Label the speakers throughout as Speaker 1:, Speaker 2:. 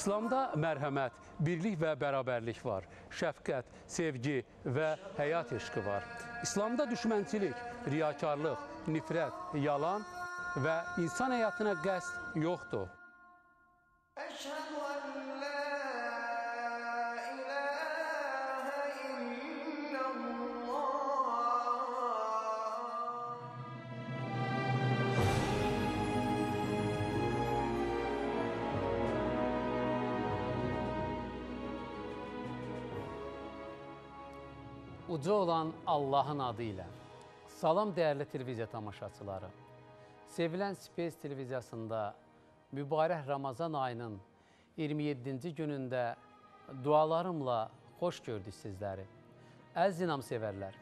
Speaker 1: İslamda mərhəmət, birlik və bərabərlik var. Şəfqət, sevgi və həyat eşqi var. İslamda düşmənçilik, riyakarlıq, nifrət, yalan və insan həyatına qəsd yoxdur. Uca olan Allahın adı ilə. Salam dəyərli televiziya tamaşaçıları. Sevilən Space televiziyasında mübarək Ramazan ayının 27-ci günündə dualarımla xoş gördük sizləri. Əziz inamsevərlər,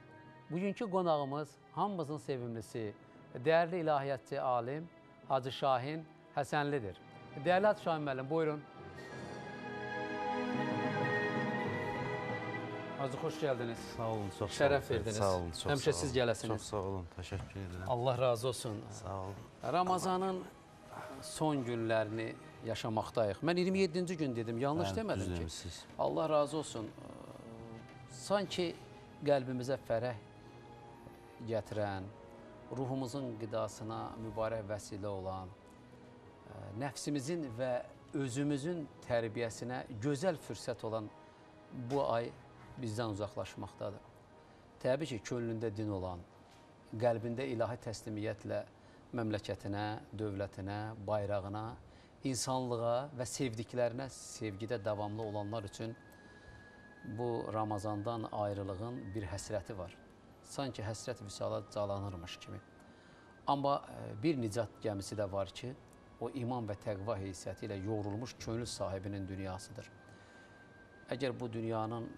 Speaker 1: bugünkü qonağımız hamımızın sevimlisi, dəyərli ilahiyyatçı alim Hacı Şahin Həsənlidir. Dəyərli Hacı Şahin müəllim, buyurun. Hacı xoş gəldiniz.
Speaker 2: Sağ olun, çox
Speaker 1: Şərəf
Speaker 2: sağ olun.
Speaker 1: verdiniz.
Speaker 2: Sağ olun, çox
Speaker 1: Həmişə
Speaker 2: sağ
Speaker 1: siz
Speaker 2: olun.
Speaker 1: gələsiniz.
Speaker 2: Çox sağ olun, təşəkkür edirəm.
Speaker 1: Allah razı olsun.
Speaker 2: Sağ olun.
Speaker 1: Ramazanın son günlərini yaşamaqdayıq. Mən 27-ci gün dedim, yanlış
Speaker 2: Bəli,
Speaker 1: demədim
Speaker 2: düz
Speaker 1: ki.
Speaker 2: demisiniz.
Speaker 1: Allah razı olsun. Sanki qəlbimizə fərəh gətirən, ruhumuzun qidasına mübarək vəsilə olan, e, nəfsimizin və özümüzün tərbiyəsinə gözəl fürsət olan bu ay bizdən uzaqlaşmaqdadır. Təbii ki, könlündə din olan, qəlbində ilahi təslimiyyətlə məmləkətinə, dövlətinə, bayrağına, insanlığa və sevdiklərinə sevgidə davamlı olanlar üçün bu Ramazandan ayrılığın bir həsrəti var. Sanki həsrət vüsala calanırmış kimi. Amma e, bir nicat gəmisi də var ki, o iman və təqva heysiyyəti ilə yoğrulmuş könül sahibinin dünyasıdır. Əgər bu dünyanın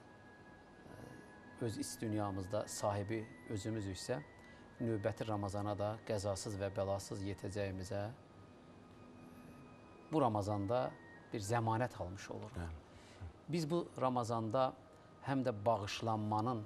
Speaker 1: öz iç dünyamızda sahibi özümüz isə növbəti Ramazana da qəzasız və bəlasız yetəcəyimizə bu Ramazanda bir zəmanət almış oluruq. Biz bu Ramazanda həm də bağışlanmanın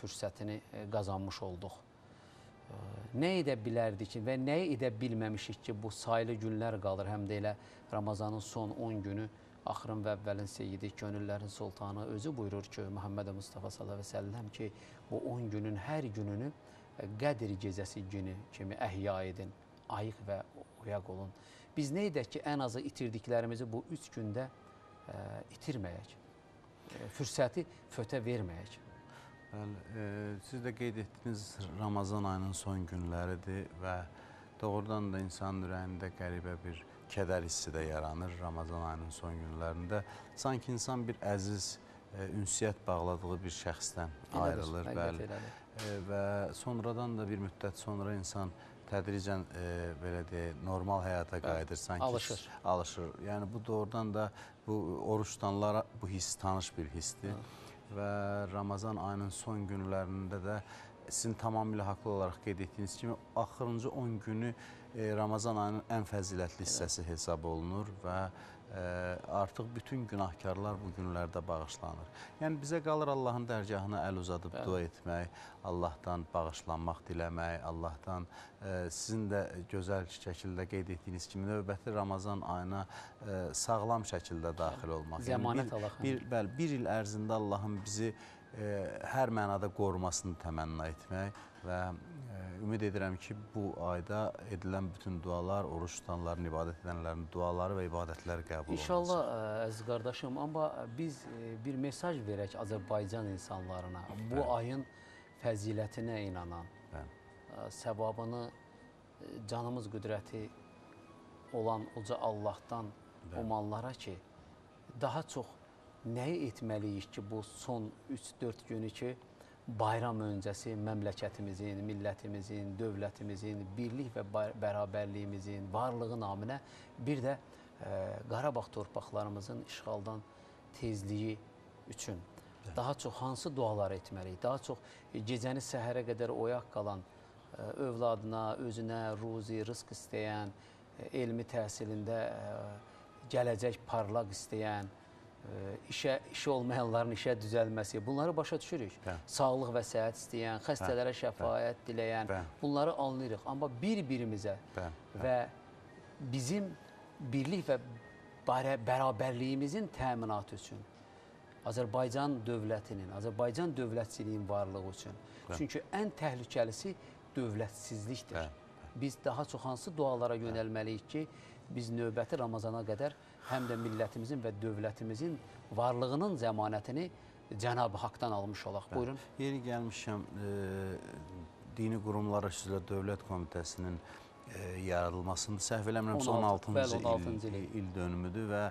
Speaker 1: fürsətini e, qazanmış olduq. E, Nə edə bilərdik ki və nə edə bilməmişik ki, bu saylı günlər qalır, həm də elə Ramazanın son 10 günü axırın və əvvəlin seyyidi, könüllərin sultanı özü buyurur ki, Məhəmməd Mustafa sallallahu əleyhi və səlləm ki, bu 10 günün hər gününü e, Qədr gecəsi günü kimi əhya edin, ayıq və oyaq olun. Biz nə edək ki, ən azı itirdiklərimizi bu 3 gündə ə, itirməyək. E, Fürsəti fötə verməyək.
Speaker 2: Bəli, e, siz də qeyd etdiniz Ramazan ayının son günləridir və doğrudan da insanın ürəyində qəribə bir kədər hissi də yaranır Ramazan ayının son günlərində. Sanki insan bir əziz, e, ünsiyyət bağladığı bir şəxsdən
Speaker 1: Elədir,
Speaker 2: ayrılır, bəli.
Speaker 1: elədir.
Speaker 2: E, və sonradan da bir müddət sonra insan tədricən e, belə deyək, normal həyata qayıdır sanki.
Speaker 1: alışır.
Speaker 2: Alışır. Yəni bu doğrudan da bu oruç tutanlara bu hiss tanış bir hissdir. Və Ramazan ayının son günlərində də sizin tamamilə haqlı olaraq qeyd etdiyiniz kimi axırıncı 10 günü e, Ramazan ayının ən fəzilətli hissəsi hesab olunur və e, artıq bütün günahkarlar bu günlərdə bağışlanır. Yəni bizə qalır Allahın dərgahına əl uzadıb dua etmək, Allahdan bağışlanmaq diləmək, Allahdan e, sizin də gözəl şəkildə qeyd etdiyiniz kimi növbəti Ramazan ayına e, sağlam şəkildə daxil olmaq.
Speaker 1: Zəmanət
Speaker 2: bir,
Speaker 1: alaq, hə.
Speaker 2: bir, bəli, bir il ərzində Allahın bizi e, hər mənada qorumasını təmənna etmək və e, ümid edirəm ki, bu ayda edilən bütün dualar, oruç tutanların, ibadət edənlərin duaları və ibadətləri qəbul olunsun.
Speaker 1: İnşallah ə, əziz qardaşım, amma biz ə, bir mesaj verək Azərbaycan insanlarına. Bu ayın fəzilətinə inanan,
Speaker 2: Bəli.
Speaker 1: ə, canımız qüdrəti olan uca Allahdan umanlara ki, daha çox nəyi etməliyik ki, bu son 3-4 günü ki, bayram öncəsi məmləkətimizin, millətimizin, dövlətimizin, birlik və bərabərliyimizin, varlığı naminə bir də ə, Qarabağ torpaqlarımızın işğaldan tezliyi üçün daha çox hansı dualar etməliyik? Daha çox e, gecəni səhərə qədər oyaq qalan ə, övladına, özünə ruzi, rızq istəyən, ə, elmi təhsilində ə, gələcək parlaq istəyən, işə işi olmayanların işə düzəlməsi, bunları başa düşürük.
Speaker 2: Bəli.
Speaker 1: Sağlıq və səhət istəyən, xəstələrə şəfaət diləyən,
Speaker 2: Bəli.
Speaker 1: bunları anlayırıq. Amma bir-birimizə və bizim birlik və bərabərliyimizin təminatı üçün Azərbaycan dövlətinin, Azərbaycan dövlətçiliyinin varlığı üçün. Çünki ən təhlükəlisi dövlətsizlikdir. Biz daha çox hansı dualara yönəlməliyik ki, biz növbəti Ramazana qədər həm də millətimizin və dövlətimizin varlığının zəmanətini Cənab-ı Haqdan almış olaq. Buyurun.
Speaker 2: Yeri gəlmişəm, e, Dini Qurumlar üzrə Dövlət Komitəsinin e, yaradılmasında səhv eləmirəmsə
Speaker 1: 16,
Speaker 2: 16-cı
Speaker 1: bəli, 16-cı
Speaker 2: il,
Speaker 1: il.
Speaker 2: dönümüdür və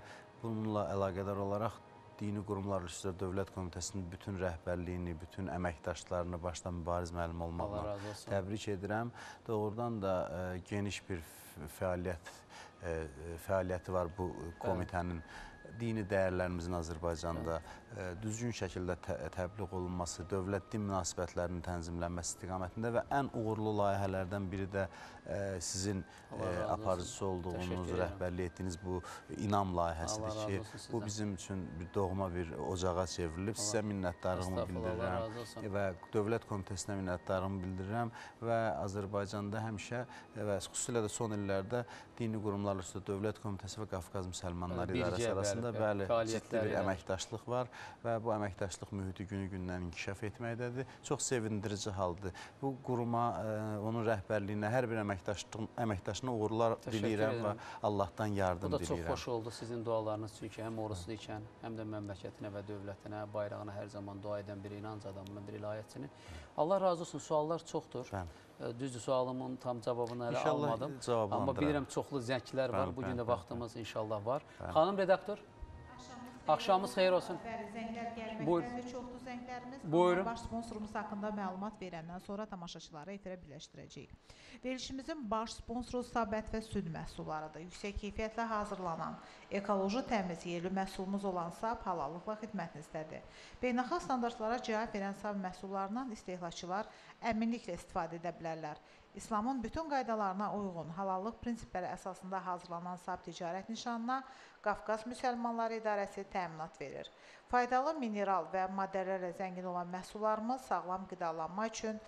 Speaker 2: bununla əlaqədar olaraq Dini Qurumlar üzrə Dövlət Komitəsinin bütün rəhbərliyini, bütün əməkdaşlarını başda mübariz müəllim olmaqla təbrik edirəm. Doğrudan da e, geniş bir fəaliyyət fəaliyyəti var bu komitənin. Dini dəyərlərimizin Azərbaycanda e, düzgün şəkildə tə təbliğ olunması, dövlət-din münasibətlərinin tənzimlənməsi istiqamətində və ən uğurlu layihələrdən biri də e, sizin e, aparıcısı olduğunuz, rəhbərlik etdiyiniz bu inam layihəsidir ki, bu bizim üçün doğma bir ocağa çevrilib. Sizə minnətdarlığımı bildirirəm və Dövlət Komitəsinə minnətdarlığımı bildirirəm və Azərbaycanda həmişə və xüsusilə də son illərdə dini qurumlarla üstə Dövlət Komitəsi və Qafqaz Müsəlmanları İdarəsi arasında
Speaker 1: bəli,
Speaker 2: ciddi bir əməkdaşlıq var və bu əməkdaşlıq mühiti günü-gündən inkişaf etməkdədir. Çox sevindirici haldır. Bu quruma, ə, onun rəhbərliyinə hər bir əməkdaşlıq əməkdaşına uğurlar
Speaker 1: Təşəkkür
Speaker 2: diləyirəm və
Speaker 1: edirəm.
Speaker 2: Allahdan
Speaker 1: Bu
Speaker 2: yardım
Speaker 1: da çox
Speaker 2: diləyirəm.
Speaker 1: xoş oldu sizin dualarınız çünki həm oruslu ikən, həm də məmləkətinə və dövlətinə, bayrağına hər zaman dua edən bir inanc adamının, bir ilahiyyətçinin. Allah razı olsun. Suallar çoxdur.
Speaker 2: Bəli.
Speaker 1: E, Düzdür, sualımın tam cavabını hələ almadım. Amma bilirəm çoxlu zənglər var.
Speaker 2: Bəli,
Speaker 1: Bu gün
Speaker 2: bəli,
Speaker 1: də vaxtımız inşallah var. Xanım redaktor, Axşamınız xeyir olsun.
Speaker 3: Bəli, zənglər
Speaker 1: Buyur.
Speaker 3: gəlməkdədir. Çoxdur zənglərimiz.
Speaker 1: Buyurun.
Speaker 3: Baş sponsorumuz haqqında məlumat verəndən sonra tamaşaçıları efirə birləşdirəcəyik. Verilişimizin baş sponsoru Sabət və Süd məhsullarıdır. Yüksək keyfiyyətlə hazırlanan, ekoloji təmiz yerli məhsulumuz olan Sab halallıqla xidmətinizdədir. Beynəlxalq standartlara cavab verən Sab məhsullarından istehlakçılar əminliklə istifadə edə bilərlər. İslamın bütün qaydalarına uyğun halallıq prinsipləri əsasında hazırlanan Sab ticarət nişanına Qafqaz Müsəlmanları İdarəsi təminat verir. Faydalı mineral və maddələrlə zəngin olan məhsullarımız sağlam qidalanma üçün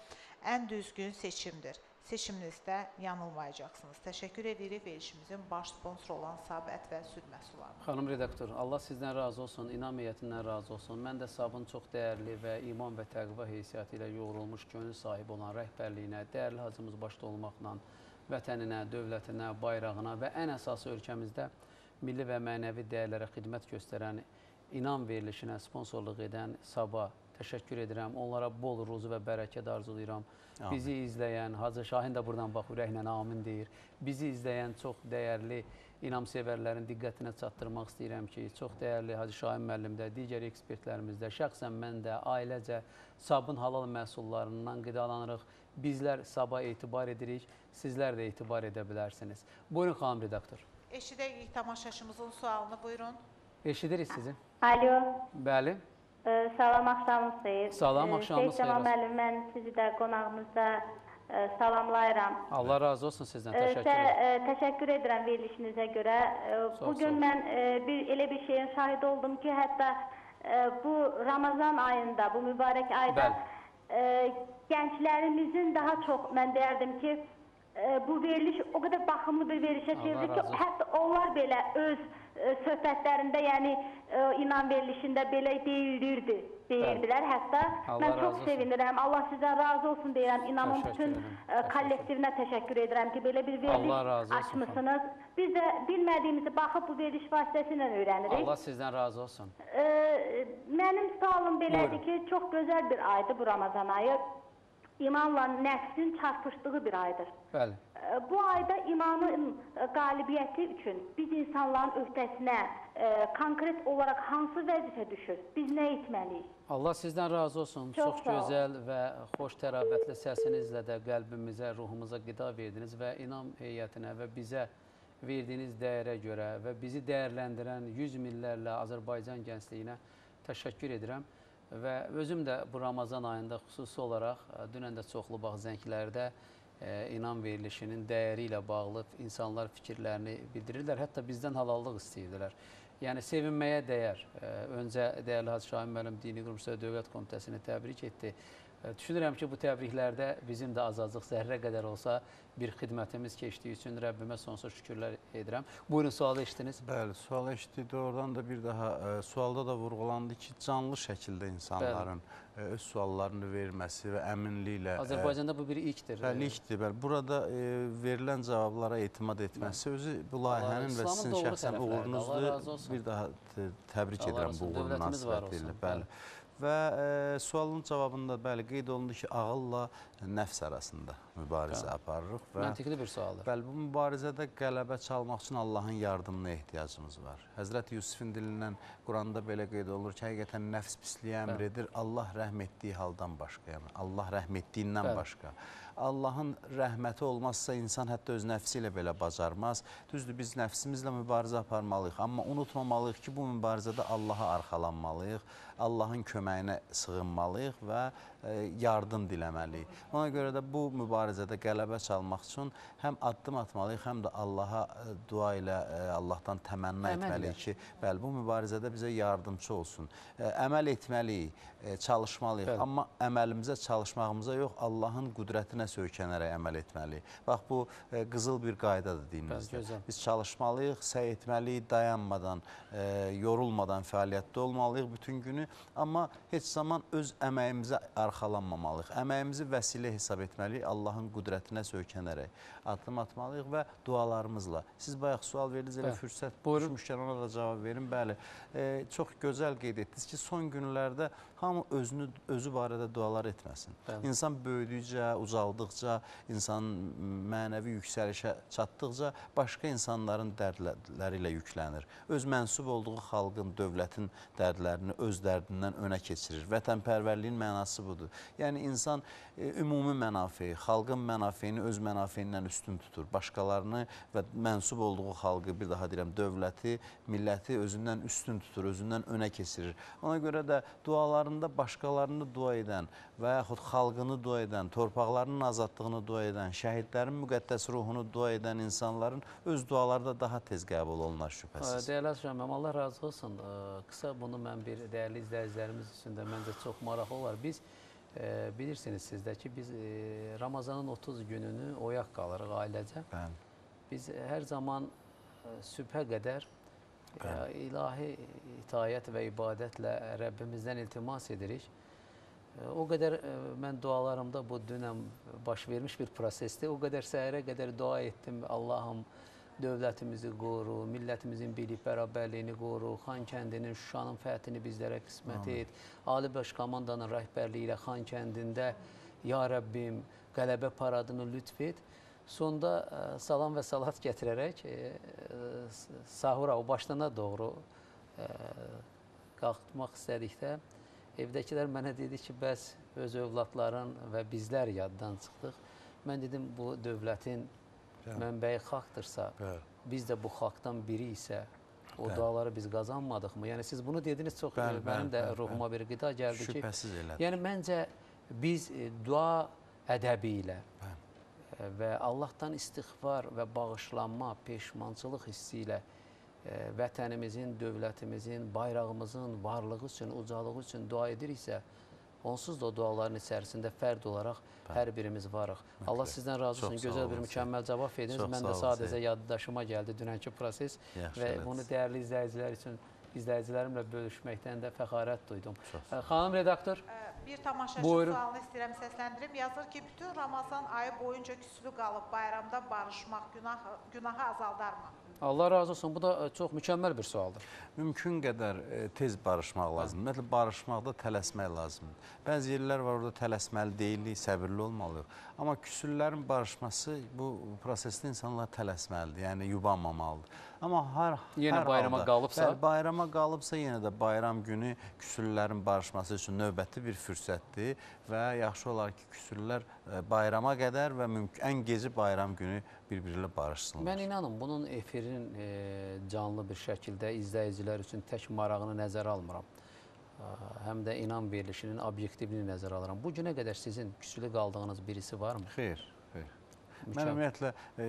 Speaker 3: ən düzgün seçimdir. Seçiminizdə yanılmayacaqsınız. Təşəkkür edirik verilişimizin baş sponsoru olan Sab ət və süd məhsullarına.
Speaker 1: Xanım redaktor, Allah sizdən razı olsun, inam heyətindən razı olsun. Mən də sabın çox dəyərli və iman və təqva heysiyyəti ilə yoğrulmuş gönül sahibi olan rəhbərliyinə, dəyərli hacımız başda olmaqla vətəninə, dövlətinə, bayrağına və ən əsası ölkəmizdə milli və mənəvi dəyərlərə xidmət göstərən inam verilişinə sponsorluq edən Saba təşəkkür edirəm. Onlara bol ruzu və bərəkət arzulayıram.
Speaker 2: Amin.
Speaker 1: Bizi izləyən, Hacı Şahin də buradan bax ürəklə amin deyir. Bizi izləyən çox dəyərli inamsevərlərin diqqətinə çatdırmaq istəyirəm ki, çox dəyərli Hacı Şahin müəllim də, digər ekspertlərimiz də, şəxsən mən də ailəcə sabun halal məhsullarından qidalanırıq. Bizlər saba etibar edirik, sizlər də etibar edə bilərsiniz. Buyurun xanım redaktor.
Speaker 3: Eşidək tamaşaçımızın sualını buyurun.
Speaker 1: Eşidirik sizi.
Speaker 4: Alo,
Speaker 1: Bəli.
Speaker 4: Salam axşamınız xeyir.
Speaker 1: Salam, axşamınız
Speaker 4: Seyid
Speaker 1: xeyir olsun.
Speaker 4: müəllim, mən sizi də qonağınızda salamlayıram.
Speaker 1: Allah razı olsun sizdən. Təşəkkür edirəm.
Speaker 4: təşəkkür edirəm verilişinizə görə.
Speaker 1: Sağ ol,
Speaker 4: Bu gün
Speaker 1: sağ ol.
Speaker 4: mən bir elə bir şeyin şahid oldum ki, hətta bu Ramazan ayında, bu mübarək ayda gənclərimizin daha çox mən deyərdim ki, bu veriliş o qədər baxımlı bir verilişə çevrildi ki, hətta onlar belə öz söhbətlərində, yəni e, inan verilişində belə deyilirdi, deyirdilər. Hətta
Speaker 1: Allah
Speaker 4: mən çox
Speaker 1: olsun.
Speaker 4: sevinirəm. Allah sizdən razı olsun deyirəm. İnanın bütün e, kollektivinə təşəkkür edirəm ki, belə bir veriliş açmısınız. Biz də bilmədiyimizi baxıb bu veriliş vasitəsilə öyrənirik.
Speaker 1: Allah sizdən razı olsun.
Speaker 4: E, mənim sualım belədir
Speaker 1: Buyurun.
Speaker 4: ki, çox gözəl bir aydır bu Ramazan ayı. İmanla nəfsin çarpışdığı bir aydır.
Speaker 1: Bəli.
Speaker 4: Bu ayda imanın qalibiyyəti üçün biz insanların öhdəsinə e, konkret olaraq hansı vəzifə düşür? Biz nə etməliyik?
Speaker 1: Allah sizdən razı olsun.
Speaker 4: Çox
Speaker 1: Çox, gözəl və xoş tərabətli səsinizlə də qəlbimizə, ruhumuza qida verdiniz və inam heyətinə və bizə verdiyiniz dəyərə görə və bizi dəyərləndirən yüz minlərlə Azərbaycan gəncliyinə təşəkkür edirəm. Və özüm də bu Ramazan ayında xüsusi olaraq ə, dünən də çoxlu bax zənglərdə ə, inam verilişinin dəyəri ilə bağlı insanlar fikirlərini bildirirlər. Hətta bizdən halallıq istəyirdilər. Yəni sevinməyə dəyər. Ə, Öncə dəyərli Hacı Şahin müəllim Dini Qurum üzrə Dövlət Komitəsini təbrik etdi E, Düşünürəm ki, bu təbriklərdə bizim də azacıq zərrə qədər olsa bir xidmətimiz keçdiyi üçün Rəbbimə sonsuz şükürlər edirəm. Buyurun sualı eşitdiniz.
Speaker 2: Bəli, sual eşitdik. Oradan da bir daha e, sualda da vurğulandı ki, canlı şəkildə insanların e, öz suallarını verməsi və əminliklə
Speaker 1: Azərbaycanda bu bir ilkdir.
Speaker 2: Bəli, ilkdir. Bəli, burada verilən cavablara etimad etməsi özü bu layihənin və sizin şəxsən uğurunuzdur. Bir daha təbrik edirəm bu
Speaker 1: olsun.
Speaker 2: uğur
Speaker 1: Dövlətimiz var
Speaker 2: münasibəti ilə. Bəli. Və e, sualın cavabında bəli qeyd olundu ki, ağılla nəfs arasında mübarizə aparırıq və
Speaker 1: Məntiqli bir sualdır.
Speaker 2: Bəli, bu mübarizədə qələbə çalmaq üçün Allahın yardımına ehtiyacımız var. Həzrət Yusifin dilindən Quranda belə qeyd olunur ki, həqiqətən nəfs pisliyə əmr edir. Allah rəhm etdiyi haldan başqa, yəni Allah rəhm etdiyindən
Speaker 1: Bəli.
Speaker 2: başqa. Allahın rəhməti olmazsa insan hətta öz nəfsi ilə belə bacarmaz. Düzdür, biz nəfsimizlə mübarizə aparmalıyıq, amma unutmamalıyıq ki, bu mübarizədə Allaha arxalanmalıyıq, Allahın köməyinə sığınmalıyıq və e, yardım diləməliyik. Ona görə də bu mübarizədə qələbə çalmaq üçün həm addım atmalıyıq, həm də Allaha e, dua ilə e, Allahdan təmənna etməliyik ki, bəli, bu mübarizədə bizə yardımçı olsun. Əməl etməliyik, çalışmalıyıq,
Speaker 1: Bəli.
Speaker 2: amma əməlimizə, çalışmağımıza yox, Allahın qüdrətinə söykənərək əməl etməliyik. Bax bu qızıl bir qaydadır dinimizdə. Biz çalışmalıyıq, səy etməliyik, dayanmadan, yorulmadan fəaliyyətdə olmalıyıq bütün günü, amma heç zaman öz əməyimizə arxalanmamalıyıq. Əməyimizi vəsilə hesab etməliyik, Allahın qüdrətinə söykənərək addım atmalıyıq və dualarımızla. Siz bayaq sual verdiniz, elə
Speaker 1: Bəli.
Speaker 2: fürsət düşmüşkən ona da cavab verin. Bəli, e, çox gözəl qeyd etdiniz ki, son günlərdə hamı özünü özü barədə dualar etməsin.
Speaker 1: Bəli.
Speaker 2: İnsan böyüdükcə, ucaldıqca, insanın mənəvi yüksəlişə çatdıqca başqa insanların dərdləri ilə yüklənir. Öz mənsub olduğu xalqın, dövlətin dərdlərini öz dərdindən önə keçirir. Vətənpərvərliyin mənası budur. Yəni insan e, ümumi mənafeyi, xalqın mənafeyini öz mənafeyindən üstün tutur. Başqalarını və mənsub olduğu xalqı, bir daha deyirəm, dövləti, milləti özündən üstün tutur, özündən önə keçirir. Ona görə də dualarında başqalarını dua edən və yaxud xalqını dua edən, torpaqlarının azadlığını dua edən, şəhidlərin müqəddəs ruhunu dua edən insanların öz duaları da daha tez qəbul olunar şübhəsiz.
Speaker 1: Dəyərli Azərbaycan, Allah razı olsun. Qısa bunu mən bir dəyərli izləyicilərimiz üçün də məncə çox maraqlı olar. Biz e, bilirsiniz siz də ki, biz e, Ramazanın 30 gününü oyaq qalırıq ailəcə.
Speaker 2: Bəli.
Speaker 1: Biz hər zaman e, sübhə qədər ilahi itayət və ibadətlə Rəbbimizdən iltimas edirik. E, O qədər e, mən dualarımda bu dünən baş vermiş bir prosesdir. O qədər səhərə qədər dua etdim. Allahım dövlətimizi qoru, millətimizin birlik bərabərliyini qoru, Xan kəndinin, Şuşanın fəthini bizlərə qismət et. Ali Baş komandanın rəhbərliyi ilə Xan kəndində ya Rəbbim qələbə paradını lütf et. Sonda ə, salam və salat gətirərək ə, ə, sahura o başlana doğru qalxmaq istədikdə evdəkilər mənə dedi ki, bəs öz övladların və bizlər yaddan çıxdıq. Mən dedim bu dövlətin
Speaker 2: Bəli.
Speaker 1: mənbəyi xalqdırsa,
Speaker 2: Bəli.
Speaker 1: biz də bu xalqdan biri isə o
Speaker 2: Bəli.
Speaker 1: duaları biz qazanmadıq mı? Yəni siz bunu dediniz çox
Speaker 2: Bəli,
Speaker 1: mənim
Speaker 2: bəli,
Speaker 1: də
Speaker 2: bəli,
Speaker 1: ruhuma bir qida gəldi ki,
Speaker 2: Şübhəsiz elədir.
Speaker 1: Yəni məncə biz e, dua ədəbi ilə
Speaker 2: Bəli.
Speaker 1: Və Allahdan istiğfar və bağışlanma, peşmançılıq hissi ilə vətənimizin, dövlətimizin, bayrağımızın varlığı üçün, ucalığı üçün dua ediriksə, onsuz da o duaların içərisində fərd olaraq hər birimiz varıq. Allah sizdən razı
Speaker 2: Çox
Speaker 1: olsun.
Speaker 2: sağ
Speaker 1: Gözəl bir mükəmməl cavab verdiniz.
Speaker 2: Çox
Speaker 1: Mən də sadəcə yaddaşıma gəldi dünənki proses
Speaker 2: Yaxşı,
Speaker 1: və
Speaker 2: evet.
Speaker 1: bunu dəyərli izləyicilər üçün izləyicilərimlə bölüşməkdən də fəxarət duydum.
Speaker 2: Çox
Speaker 1: Xanım redaktor,
Speaker 3: Bir tamaşaçı
Speaker 1: Buyurun.
Speaker 3: sualını istəyirəm səsləndirim. Yazır ki, bütün Ramazan ayı boyunca küslü qalıb bayramda barışmaq günah günahı azaldarmı?
Speaker 1: Allah razı olsun. Bu da e, çox mükəmməl bir sualdır.
Speaker 2: Mümkün qədər e, tez barışmaq lazımdır. Ümumiyyətlə barışmaqda tələsmək lazımdır. Bəzi yerlər var orada tələsməli deyilik, səbirli olmalıyıq. Amma küsüllərin barışması bu prosesdə insanlar tələsməlidir. Yəni yubanmamalıdır. Amma hər
Speaker 1: Yenə
Speaker 2: hər
Speaker 1: bayrama
Speaker 2: halda-
Speaker 1: qalıbsa?
Speaker 2: Bəli, bayrama qalıbsa yenə də bayram günü küsüllərin barışması üçün növbəti bir fürsətdir və yaxşı olar ki, küsüllər e, bayrama qədər və mümkün ən gecə bayram günü bir-biri ilə barışsınlar.
Speaker 1: Mən inanın bunun efirin e, canlı bir şəkildə izləyicilər üçün tək marağını nəzərə almıram. E, həm də inan verilişinin obyektivliyini nəzərə alıram. Bu günə qədər sizin küsülü qaldığınız birisi varmı?
Speaker 2: Xeyr. Mən ümumiyyətlə e,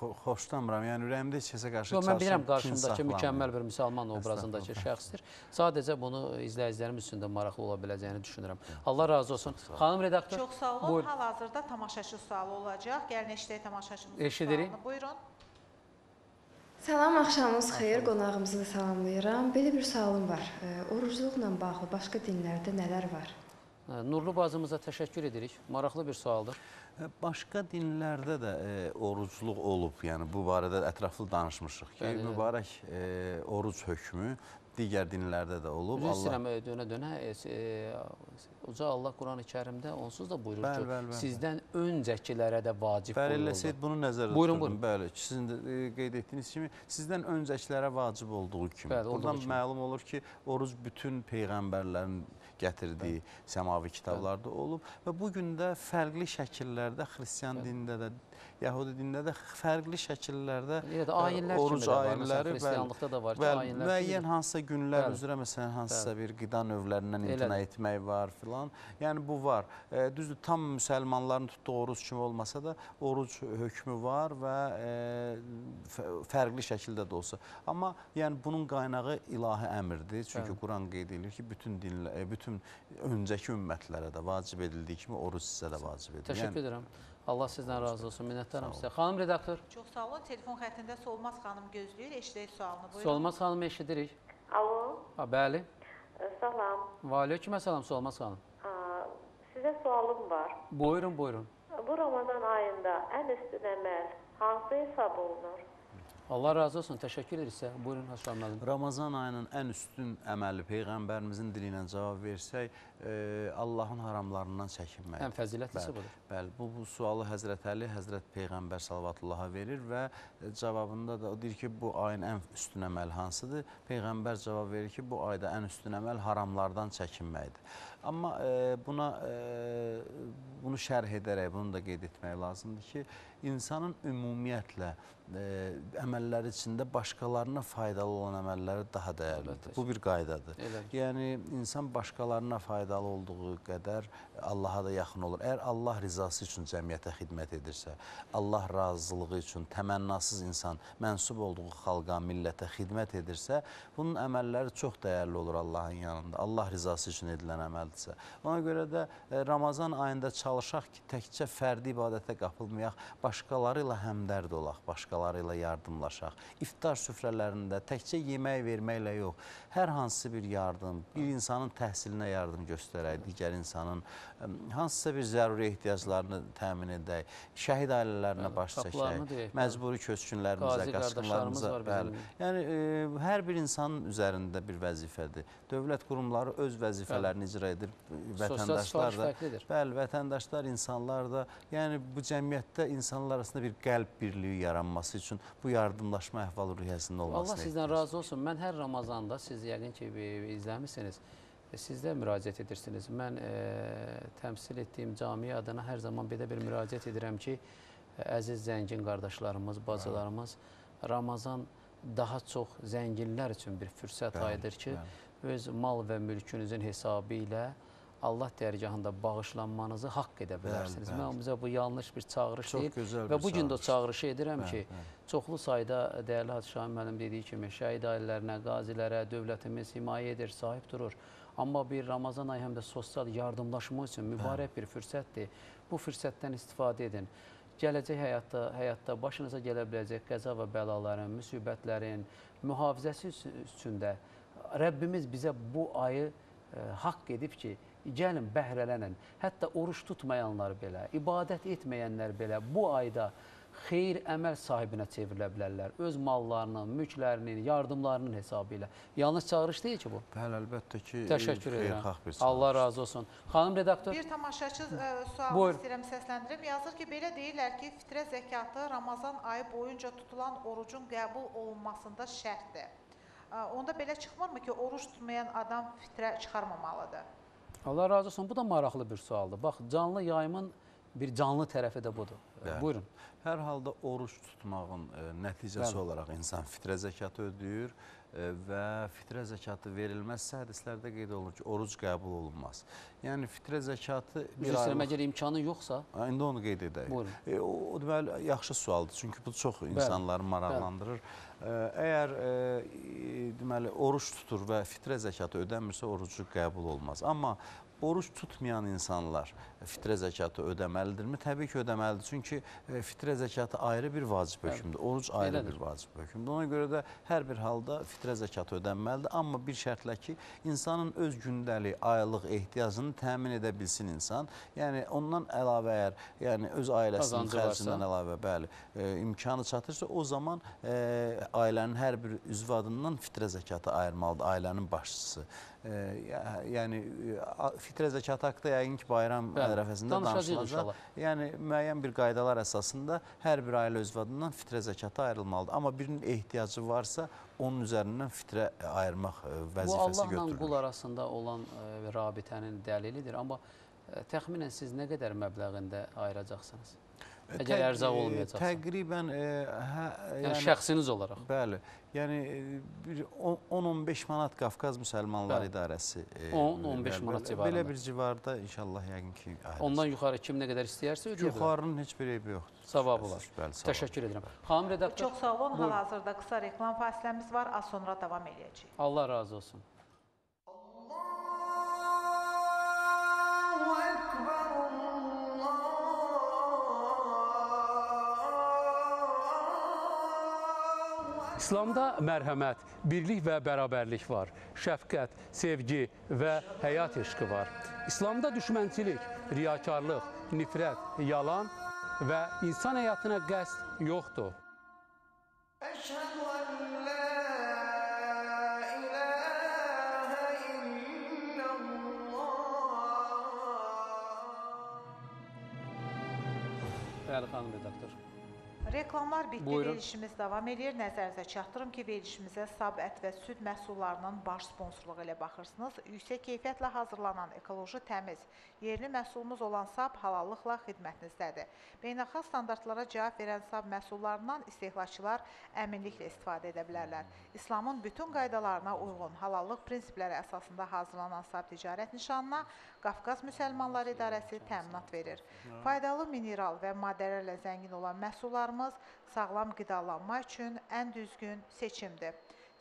Speaker 2: xo- xoşlamıram. Yəni ürəyimdə heç kəsə qarşı
Speaker 1: Yox, mən bilirəm
Speaker 2: çalışan
Speaker 1: qarşımdakı mükəmməl bir müsəlman obrazındakı şəxsdir. Sadəcə bunu izləyicilərimiz üçün də maraqlı ola biləcəyini düşünürəm. Allah razı olsun. Xanım redaktor.
Speaker 3: Çox sağ olun.
Speaker 1: Buyurun.
Speaker 3: Hal-hazırda tamaşaçı sualı olacaq. Gəlin eşidək tamaşaçımızın
Speaker 1: Eşidirik.
Speaker 3: sualını. Buyurun.
Speaker 5: Salam, axşamınız xeyir. Qonağımızı salamlayıram. Belə bir sualım var. E, Orucluqla bağlı başqa dinlərdə nələr var?
Speaker 1: Nurlu bacımıza təşəkkür edirik. Maraqlı bir sualdır.
Speaker 2: Başqa dinlərdə də e, orucluq olub, yəni bu barədə ətraflı danışmışıq ki,
Speaker 1: Bəli, bəli.
Speaker 2: mübarək e, oruc hökmü digər dinlərdə də olub.
Speaker 1: Üzr istəyirəm dönə-dönə Uca Allah Qurani Kərimdə onsuz da buyurur
Speaker 2: Bəli,
Speaker 1: ki,
Speaker 2: bəli, bəli.
Speaker 1: sizdən öncəkilərə də vacib
Speaker 2: Bəli,
Speaker 1: qulluqdur.
Speaker 2: eləsəyid bunu nəzərdə
Speaker 1: Buyurun,
Speaker 2: tuturdum. Bəli, sizin də qeyd etdiyiniz kimi sizdən öncəkilərə vacib olduğu kimi.
Speaker 1: Bəli,
Speaker 2: Buradan
Speaker 1: kimi.
Speaker 2: məlum olur ki, oruc bütün peyğəmbərlərin gətirdiyi səmavi kitablarda olub və bu gün də fərqli şəkillərdə xristian dinində də, Yəhudi dində də fərqli şəkillərdə e, oruc ayinləri,
Speaker 1: ayinlər
Speaker 2: müəyyən hansısa günlər
Speaker 1: Bəli.
Speaker 2: üzrə məsələn hansısa bir qida növlərindən imtina etmək var filan. Yəni bu var. E, düzdür, tam müsəlmanların tutduğu oruc kimi olmasa da oruc hökmü var və e, fə- fərqli şəkildə də olsa. Amma yəni bunun qaynağı ilahi əmrdir. Çünki. Quran qeyd edir ki, bütün dinlə, e, bütün öncəki ümmətlərə də vacib edildiyi kimi oruc sizə də vacib edir.
Speaker 1: Təşəkkür edirəm. Allah sizdən razı olsun. Minnətdaram sizə. Xanım redaktor,
Speaker 3: Çox sağ olun. Telefon xəttində Solmaz xanım gözləyir. Eşidək sualını. Buyurun.
Speaker 1: Solmaz xanımı eşidirik.
Speaker 6: Alo,
Speaker 1: Ha, bəli.
Speaker 6: e, salam.
Speaker 1: Və aleyküm əssalam Solmaz xanım.
Speaker 6: Aa, Sizə sualım var.
Speaker 1: Buyurun, buyurun.
Speaker 6: Bu Ramazan ayında ən üstün əməl hansı hesab olunur?
Speaker 1: Allah razı olsun. Təşəkkür edirik sizə. Buyurun müəllim.
Speaker 2: Ramazan ayının ən üstün əməli peyğəmbərimizin dili ilə cavab versək, e, Allahın haramlarından çəkinməkdir.
Speaker 1: Ən fəzilətlisi budur.
Speaker 2: Bəli, bu bu sualı Həzrət Əli, Həzrət Peyğəmbər sallallahu verir və cavabında da deyir ki, bu ayın ən üstün əməl hansıdır? Peyğəmbər cavab verir ki, bu ayda ən üstün əməl haramlardan çəkinməkdir. Amma e, buna e, bunu şərh edərək bunu da qeyd etmək lazımdır ki, insanın ümumiyyətlə e, əməlləri içində başqalarına faydalı olan əməlləri daha dəyərlidir. Bu bir qaydadır.
Speaker 1: Elə.
Speaker 2: Yəni insan başqalarına faydalı olduğu qədər Allaha da yaxın olur. Əgər Allah rizası üçün cəmiyyətə xidmət edirsə, Allah razılığı üçün təmənnasız insan mənsub olduğu xalqa, millətə xidmət edirsə, bunun əməlləri çox dəyərli olur Allahın yanında. Allah rizası üçün edilən əməldirsə. Ona görə də e, Ramazan ayında çalışaq ki, təkcə fərdi ibadətə qapılmayaq, başqaları ilə həmdərd olaq, başqaları ilə yardımlaşaq. İftar süfrələrində təkcə yemək verməklə yox, hər hansı bir yardım, bir insanın təhsilinə yardım göstərək, digər insanın hansısa bir zəruri ehtiyaclarını təmin edək, şəhid ailələrinə baş çəkək, məcburi köçkünlərimizə, qaçqınlarımıza, bəli. Yəni e, hər bir insanın üzərində bir vəzifədir. Dövlət qurumları öz vəzifələrini icra edir, vətəndaşlar
Speaker 1: sifariş
Speaker 2: da.
Speaker 1: fərqlidir.
Speaker 2: Bəli, vətəndaşlar, insanlar da, yəni bu cəmiyyətdə insanlar arasında bir qəlb birliyi yaranması üçün bu yardımlaşma əhval-ruhiyyəsində olmasını
Speaker 1: Allah sizdən razı olsun. Mən hər Ramazanda siz yəqin ki izləmisiniz. e, Siz də müraciət edirsiniz. Mən e, təmsil etdiyim camiyə adına hər zaman belə bir müraciət edirəm ki, e, əziz zəngin qardaşlarımız, bacılarımız Ramazan daha çox zənginlər üçün bir fürsət
Speaker 2: Bəli,
Speaker 1: ayıdır ki, öz mal və mülkünüzün hesabı ilə Allah dərgahında bağışlanmanızı haqq edə bilərsiniz.
Speaker 2: bəli.
Speaker 1: Mən bizə bu yanlış bir çağırış
Speaker 2: Çox
Speaker 1: deyil və bu gün də çağırışı edirəm
Speaker 2: Bəli,
Speaker 1: ki,
Speaker 2: bəli.
Speaker 1: çoxlu sayda dəyərli Hacı Şahin müəllim dediyi kimi şəhid ailələrinə, qazilərə dövlətimiz himayə edir, sahib durur. Amma bir Ramazan ayı həm də sosial yardımlaşma üçün mübarək bir fürsətdir. Bu fürsətdən istifadə edin. Gələcək həyatda, həyatda başınıza gələ biləcək qəza və bəlaların, müsibətlərin mühafizəsi üçün də Rəbbimiz bizə bu ayı e, haqq edib ki, gəlin bəhrələnin. Hətta oruç tutmayanlar belə, ibadət etməyənlər belə bu ayda xeyir əməl sahibinə çevrilə bilərlər. Öz mallarının, mülklərinin, yardımlarının hesabı ilə. Yalnız çağırış deyil ki bu.
Speaker 2: Bəli, əlbəttə ki,
Speaker 1: Təşəkkür edirəm.
Speaker 2: xeyirxah bir
Speaker 1: Allah
Speaker 2: çağırış.
Speaker 1: razı olsun. Xanım redaktor,
Speaker 3: Bir tamaşaçı ə, sualını
Speaker 1: Buyur.
Speaker 3: istəyirəm səsləndirim. Yazır ki, belə deyirlər ki, fitrə zəkatı Ramazan ayı boyunca tutulan orucun qəbul olunmasında şərtdir. Ə, Onda belə çıxmırmı ki, oruç tutmayan adam fitrə çıxarmamalıdır?
Speaker 1: Allah razı olsun. Bu da maraqlı bir sualdır. Bax, canlı yayımın bir canlı tərəfi də budur.
Speaker 2: Bəli.
Speaker 1: Buyurun.
Speaker 2: Hər halda oruç tutmağın e, nəticəsi
Speaker 1: Bəli.
Speaker 2: olaraq insan fitrə zəkatı ödəyir və fitrə zəkatı verilməzsə hədislərdə qeyd olunur ki, oruc qəbul olunmaz. Yəni fitrə zəkatı bir
Speaker 1: Üzr
Speaker 2: aylıq
Speaker 1: əgər imkanı yoxsa,
Speaker 2: İndi onu qeyd edək. E, o, o deməli yaxşı sualdır. Çünki bu çox insanları maraqlandırır. E, əgər e, deməli oruç tutur və fitrə zəkatı ödəmirsə orucu qəbul olmaz. Amma oruç tutmayan insanlar fitrə zəkatı ödəməlidirmi? Təbii ki, ödəməlidir. Çünki e, fitrə zəkatı ayrı bir vacib hökmdür. Oruc ayrı
Speaker 1: Belədir.
Speaker 2: bir vacib hökmdür. Ona görə də hər bir halda fitrə zəkatı ödənməlidir. Amma bir şərtlə ki, insanın öz gündəlik, aylıq ehtiyacını təmin edə bilsin insan. Yəni ondan əlavə əgər, yəni öz ailəsinin xərcindən əlavə, bəli, e, imkanı çatırsa o zaman e, ailənin hər bir üzv adından fitrə zəkatı ayırmalıdır ailənin başçısı. E, yəni fitrə zəkatı haqqında yəqin ki, bayram
Speaker 1: Bəli,
Speaker 2: ərəfəsində
Speaker 1: danışacağıq
Speaker 2: danışılacaq. Yəni müəyyən bir qaydalar əsasında hər bir ailə üzv adından fitrə zəkatı ayrılmalıdır. Amma birinin ehtiyacı varsa onun üzərindən fitrə ayırmaq e,
Speaker 1: bu
Speaker 2: vəzifəsi
Speaker 1: Allahla
Speaker 2: götürülür.
Speaker 1: qul arasında olan e, rabitənin dəlilidir. Amma e, təxminən siz nə qədər məbləğində ayıracaqsınız? Əgər ərzaq
Speaker 2: e,
Speaker 1: olmayacaqsa.
Speaker 2: Təqribən e, hə,
Speaker 1: Yəni şəxsiniz olaraq.
Speaker 2: Bəli. Yəni e, bir 10-15 manat Qafqaz Müsəlmanları
Speaker 1: Bəli.
Speaker 2: İdarəsi e,
Speaker 1: 10-15
Speaker 2: belə-
Speaker 1: manat civarında.
Speaker 2: Belə bir civarda inşallah yəqin ki ayıracaq.
Speaker 1: Ondan yuxarı kim nə qədər istəyərsə ödəyə bilər.
Speaker 2: yuxarının heç bir eybi yoxdur.
Speaker 1: Savabı var.
Speaker 2: Bəli, savabı.
Speaker 1: Təşəkkür edirəm. Xanım redaktor.
Speaker 3: Çox sağ olun. Hal-hazırda qısa reklam fasiləmiz var. Az sonra davam eləyəcəyik.
Speaker 1: Allah razı olsun. İslamda mərhəmət, birlik və bərabərlik var, şəfqət, sevgi və həyat eşqi var. İslamda düşmənçilik, riyakarlıq, nifrət, yalan və insan həyatına qəsd yoxdur.
Speaker 7: Əşhədu ən lə
Speaker 1: Bəli, xanım redaktor.
Speaker 3: Reklamlar bitdi,
Speaker 1: Buyurun.
Speaker 3: verilişimiz davam edir. Nəzərinizə çatdırım ki, verilişimizə sab ət və süd məhsullarının baş sponsorluğu ilə baxırsınız. Yüksək keyfiyyətlə hazırlanan ekoloji təmiz, yerli məhsulumuz olan sab halallıqla xidmətinizdədir. Beynəlxalq standartlara cavab verən sab məhsullarından istehlakçılar əminliklə istifadə edə bilərlər. İslamın bütün qaydalarına uyğun halallıq prinsipləri əsasında hazırlanan sab ticarət nişanına Qafqaz Müsəlmanları İdarəsi təminat verir. Faydalı mineral və maddələrlə zəngin olan məhsullarımız sağlam qidalanma üçün ən düzgün seçimdir.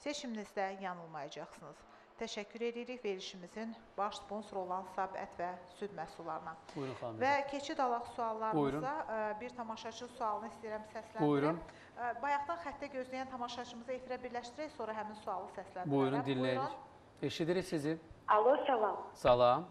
Speaker 3: Seçiminizdə yanılmayacaqsınız. Təşəkkür edirik verilişimizin baş sponsoru olan Sab ət və süd məhsullarına.
Speaker 1: Buyurun xanım.
Speaker 3: Və keçid alaq suallarımıza ə, bir tamaşaçı sualını istəyirəm səsləndirim.
Speaker 1: Buyurun.
Speaker 3: Ə, Bayaqdan xəttə gözləyən tamaşaçımızı efirə birləşdirək, sonra həmin sualı səsləndirərəm.
Speaker 1: Buyurun, dinləyirik. Eşidirik sizi.
Speaker 8: Alo, salam.
Speaker 1: Salam.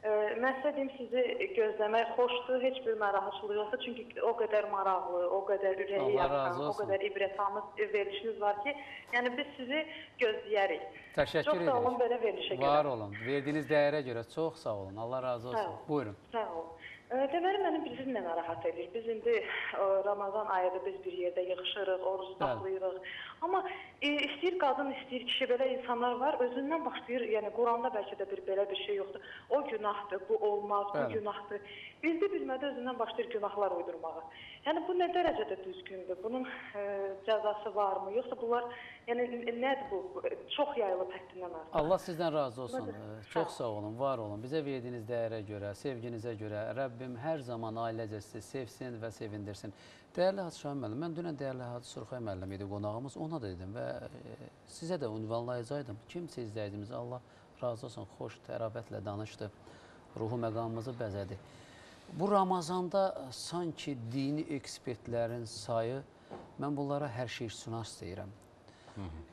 Speaker 8: Ə, Mən istədim sizi gözləmək xoşdur, heç bir narahatçılıq yoxdur. Çünki o qədər maraqlı, o qədər ürəyi yaxan, o qədər ibrətamiz verilişiniz var ki, yəni biz sizi gözləyərik.
Speaker 1: Təşəkkür
Speaker 8: Çox sağ olun
Speaker 1: edirik.
Speaker 8: belə verilişə görə.
Speaker 1: Var olun. Verdiyiniz dəyərə görə çox sağ olun. Allah razı olsun.
Speaker 8: Ol.
Speaker 1: Buyurun.
Speaker 8: Sağ ol. Deməli məni bizimlə narahat edir. Biz indi ə, Ramazan ayıdır, biz bir yerdə yığışırıq, oruc saxlayırıq. Amma e, istəyir qadın, istəyir kişi belə insanlar var, özündən başlayır, yəni Quranda bəlkə də bir belə bir şey yoxdur. O günahdır, bu olmaz,
Speaker 1: Bəli.
Speaker 8: bu günahdır. Bildi bilmədi özündən başlayır günahlar uydurmağa. Yəni bu nə dərəcədə düzgündür? Bunun e, cəzası varmı? Yoxsa bunlar yəni nədir bu? E, Çox yayılıb həddindən artıq.
Speaker 1: Allah sizdən razı olsun.
Speaker 8: Budur.
Speaker 1: Ee,
Speaker 8: Sağ
Speaker 1: Çox sağ olun, var olun. Bizə verdiyiniz dəyərə görə, sevginizə görə Rəbbim hər zaman ailecə sizi sevsin və sevindirsin. Dəyərli Hacı Şahin müəllim, mən dünən dəyərli Hacı Surxay müəllim idi qonağımız. Ona da dedim və e, sizə də ünvanlayacaqdım. Kimsə izləyicimiz Allah razı olsun, xoş tərabətlə danışdı. Ruhu məqamımızı bəzədi. Bu Ramazanda sanki dini ekspertlərin sayı mən bunlara hər şey sünas deyirəm.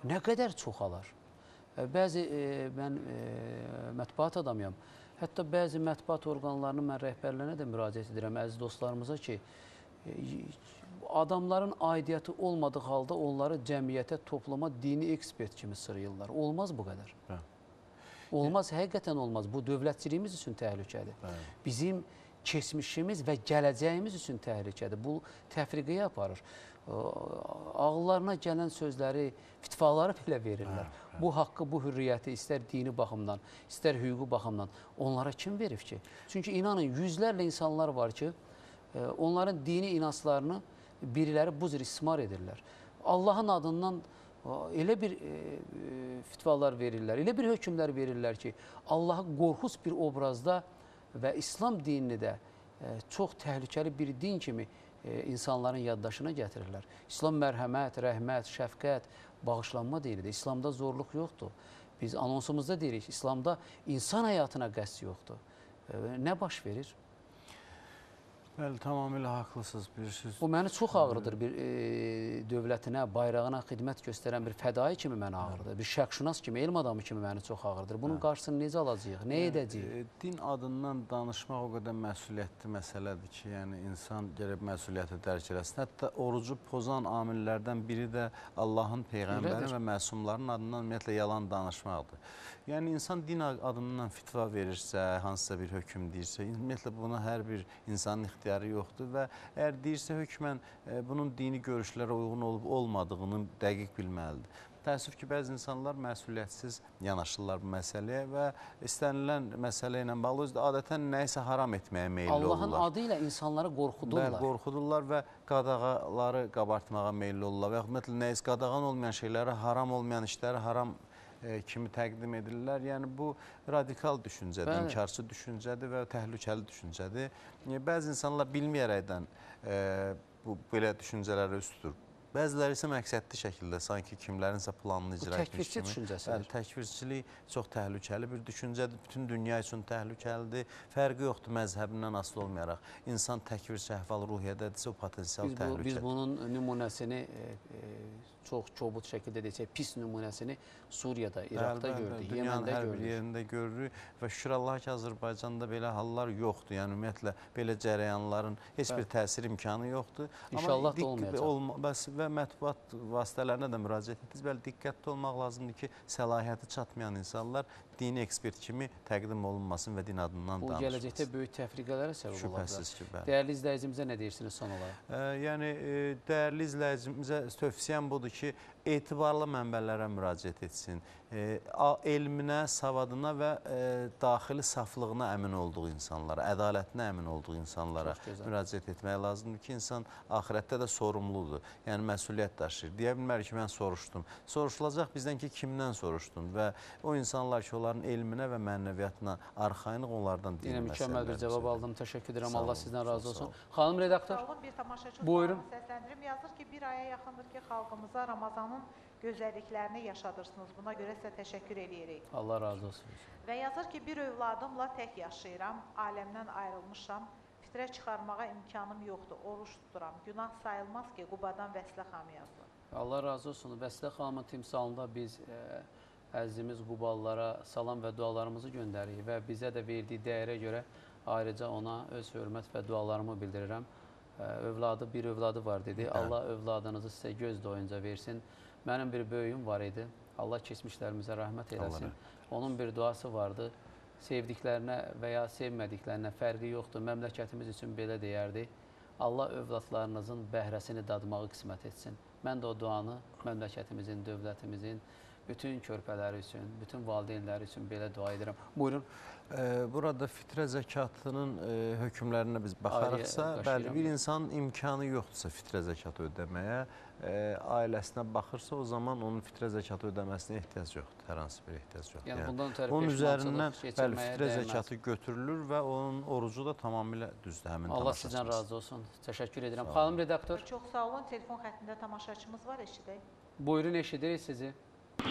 Speaker 1: Nə qədər çoxalar. E, Bəzi e, mən e, mətbuat adamıyam. Hətta bəzi mətbuat orqanlarının mən rəhbərlərinə də müraciət edirəm əziz dostlarımıza ki, e, adamların aidiyyəti olmadığı halda onları cəmiyyətə, topluma dini ekspert kimi sırıyırlar. Olmaz bu qədər.
Speaker 2: Hə.
Speaker 1: Olmaz, həqiqətən olmaz. Bu dövlətçiliyimiz üçün təhlükədir. Bizim keçmişimiz və gələcəyimiz üçün təhlükədir. Bu təfriqəyə aparır. ağıllarına gələn sözləri, fitvaları belə verirlər. Bu haqqı, bu hürriyyəti istər dini baxımdan, istər hüquqi baxımdan onlara kim verib ki? Çünki inanın yüzlərlə insanlar var ki, onların dini inanclarını biriləri bu cür istismar edirlər. Allahın adından elə bir e, fitvalar verirlər, elə bir hökmlər verirlər ki, Allahı qorxus bir obrazda və İslam dinini də e, çox təhlükəli bir din kimi e, insanların yaddaşına gətirirlər. İslam mərhəmət, rəhmət, şəfqət, bağışlanma deyilir. İslamda zorluq yoxdur. Biz anonsumuzda deyirik, İslamda insan həyatına qəsd yoxdur. E, Nə baş verir?
Speaker 2: Bəli, tamamilə haqlısınız. Bilirsiniz,
Speaker 1: Bu məni çox ağrıdır. Bir e, dövlətinə, bayrağına xidmət göstərən bir fədai kimi mənə ağrıdır. Bir şəxsşünas kimi, elm adamı kimi məni çox ağrıdır. Bunun qarşısını necə alacağıq? Nə edəcəyik?
Speaker 2: E, Din adından danışmaq o qədər məsuliyyətli məsələdir ki, yəni insan gərək məsuliyyəti dərk eləsin. Hətta orucu pozan amillərdən biri də Allahın peyğəmbəri və məsumların adından ümumiyyətlə yalan danışmaqdır. Yəni insan din adından fitva verirsə, hansısa bir hökm deyirsə, ümumiyyətlə buna hər bir insanın ixtiyarı yoxdur və əgər deyirsə hökmən e, bunun dini görüşlərə uyğun olub olmadığını dəqiq bilməlidir. Təəssüf ki, bəzi insanlar məsuliyyətsiz yanaşırlar bu məsələyə və istənilən məsələ ilə bağlı adətən nəyisə haram etməyə meyilli
Speaker 1: Allahın
Speaker 2: olurlar.
Speaker 1: adı ilə insanları qorxudurlar.
Speaker 2: Bəli, qorxudurlar və qadağaları qabartmağa meyilli olurlar və yaxud ümumiyyətlə nəyisə qadağan olmayan şeyləri, haram olmayan işləri haram kimi təqdim edirlər. Yəni bu radikal düşüncədir,
Speaker 1: Bəli.
Speaker 2: inkarçı düşüncədir və təhlükəli düşüncədir. E, bəzi insanlar bilməyərəkdən e, bu belə düşüncələrə üst tutur. Bəziləri isə məqsədli şəkildə sanki kimlərinsə planını icra etmiş kimi.
Speaker 1: düşüncəsidir.
Speaker 2: Bəli, təkfirçilik çox təhlükəli bir düşüncədir. Bütün dünya üçün təhlükəlidir. Fərqi yoxdur məzhəbindən asılı olmayaraq. İnsan təkfirçi əhval-ruhiyyədədirsə o potensial
Speaker 1: Biz, bu,
Speaker 2: təhlükədir.
Speaker 1: biz bunun nümunəsini e, e, çox çobud şəkildə desək, pis nümunəsini Suriyada, İraqda gördük,
Speaker 2: Dünyanın
Speaker 1: Yeməndə
Speaker 2: hər bir
Speaker 1: gördük.
Speaker 2: yerində görürük və şükür Allah ki, Azərbaycanda belə hallar yoxdur. Yəni ümumiyyətlə belə cərəyanların heç bir təsir imkanı yoxdur.
Speaker 1: İnşallah da
Speaker 2: dik-
Speaker 1: olmayacaq.
Speaker 2: Olma, bəs və mətbuat vasitələrinə də müraciət etdiniz. Bəli, diqqətli olmaq lazımdır ki, səlahiyyəti çatmayan insanlar dini ekspert kimi təqdim olunmasın və din adından
Speaker 1: Bu
Speaker 2: danışılsın.
Speaker 1: gələcəkdə böyük təfriqələrə səbəb ola bilər.
Speaker 2: Şübhəsiz ki, bəli.
Speaker 1: Dəyərli izləyicimizə nə deyirsiniz son olaraq?
Speaker 2: Ə, Yəni e, dəyərli izləyicimizə tövsiyəm budur ki, etibarlı mənbələrə müraciət etsin. E, elminə, savadına və e, daxili saflığına əmin olduğu insanlara, ədalətinə əmin olduğu insanlara müraciət etmək lazımdır ki, insan axirətdə də sorumludur. Yəni məsuliyyət daşıyır. Deyə bilmər ki, mən soruşdum. Soruşulacaq bizdən ki, kimdən soruşdun və o insanlar ki, onların elminə və mənəviyyatına arxayınıq onlardan
Speaker 1: Yenə
Speaker 2: dini
Speaker 1: mükəmməl bir cavab aldım. Təşəkkür edirəm. Allah
Speaker 2: olun,
Speaker 1: sizdən razı olsun. Xanım redaktor.
Speaker 3: Sağ olun, bir tamaşaçı
Speaker 1: Buyurun.
Speaker 3: səsləndirim. Yazır ki, bir aya yaxındır ki, xalqımıza Ramazanın gözəlliklərini yaşadırsınız. Buna görə sizə təşəkkür edirik.
Speaker 1: Allah razı olsun.
Speaker 3: Və yazır ki, bir övladımla tək yaşayıram, aləmdən ayrılmışam. Fitrə çıxarmağa imkanım yoxdur, oruç tuturam. Günah sayılmaz ki, Qubadan Vəslə xanım yazdı.
Speaker 1: Allah razı olsun. Vəsilə xanımın timsalında biz ə, əzizimiz Quballara salam və dualarımızı göndəririk və bizə də verdiyi dəyərə görə ayrıca ona öz hörmət və dualarımı bildirirəm. Övladı, bir övladı var dedi. Allah övladınızı sizə göz doyunca versin. Mənim bir böyüyüm var idi. Allah keçmişlərimizə rəhmət eləsin. Onun bir duası vardı. Sevdiklərinə və ya sevmədiklərinə fərqi yoxdur. Məmləkətimiz üçün belə deyərdi. Allah övladlarınızın bəhrəsini dadmağı qismət etsin. Mən də o duanı məmləkətimizin, dövlətimizin bütün körpələri üçün, bütün valideynləri üçün belə dua edirəm. Buyurun.
Speaker 2: Burada fitrə zəkatının e, hökmlərinə biz baxarıqsa,
Speaker 1: Ayrıya
Speaker 2: bəli, bir insanın imkanı yoxdursa fitrə zəkatı ödəməyə, e, ailəsinə baxırsa, o zaman onun fitrə zəkatı ödəməsinə ehtiyac yoxdur, hər hansı bir ehtiyac yoxdur.
Speaker 1: Yəni bundan ötəri
Speaker 2: onun üzərindən bəli, fitrə zəkatı götürülür və onun orucu da tamamilə düzdür həmin
Speaker 1: Allah sizdən razı olsun. Təşəkkür edirəm. Xanım redaktor,
Speaker 3: Çox sağ olun. Telefon xəttində tamaşaçımız var, eşidək.
Speaker 1: buyurun eşidirik sizi.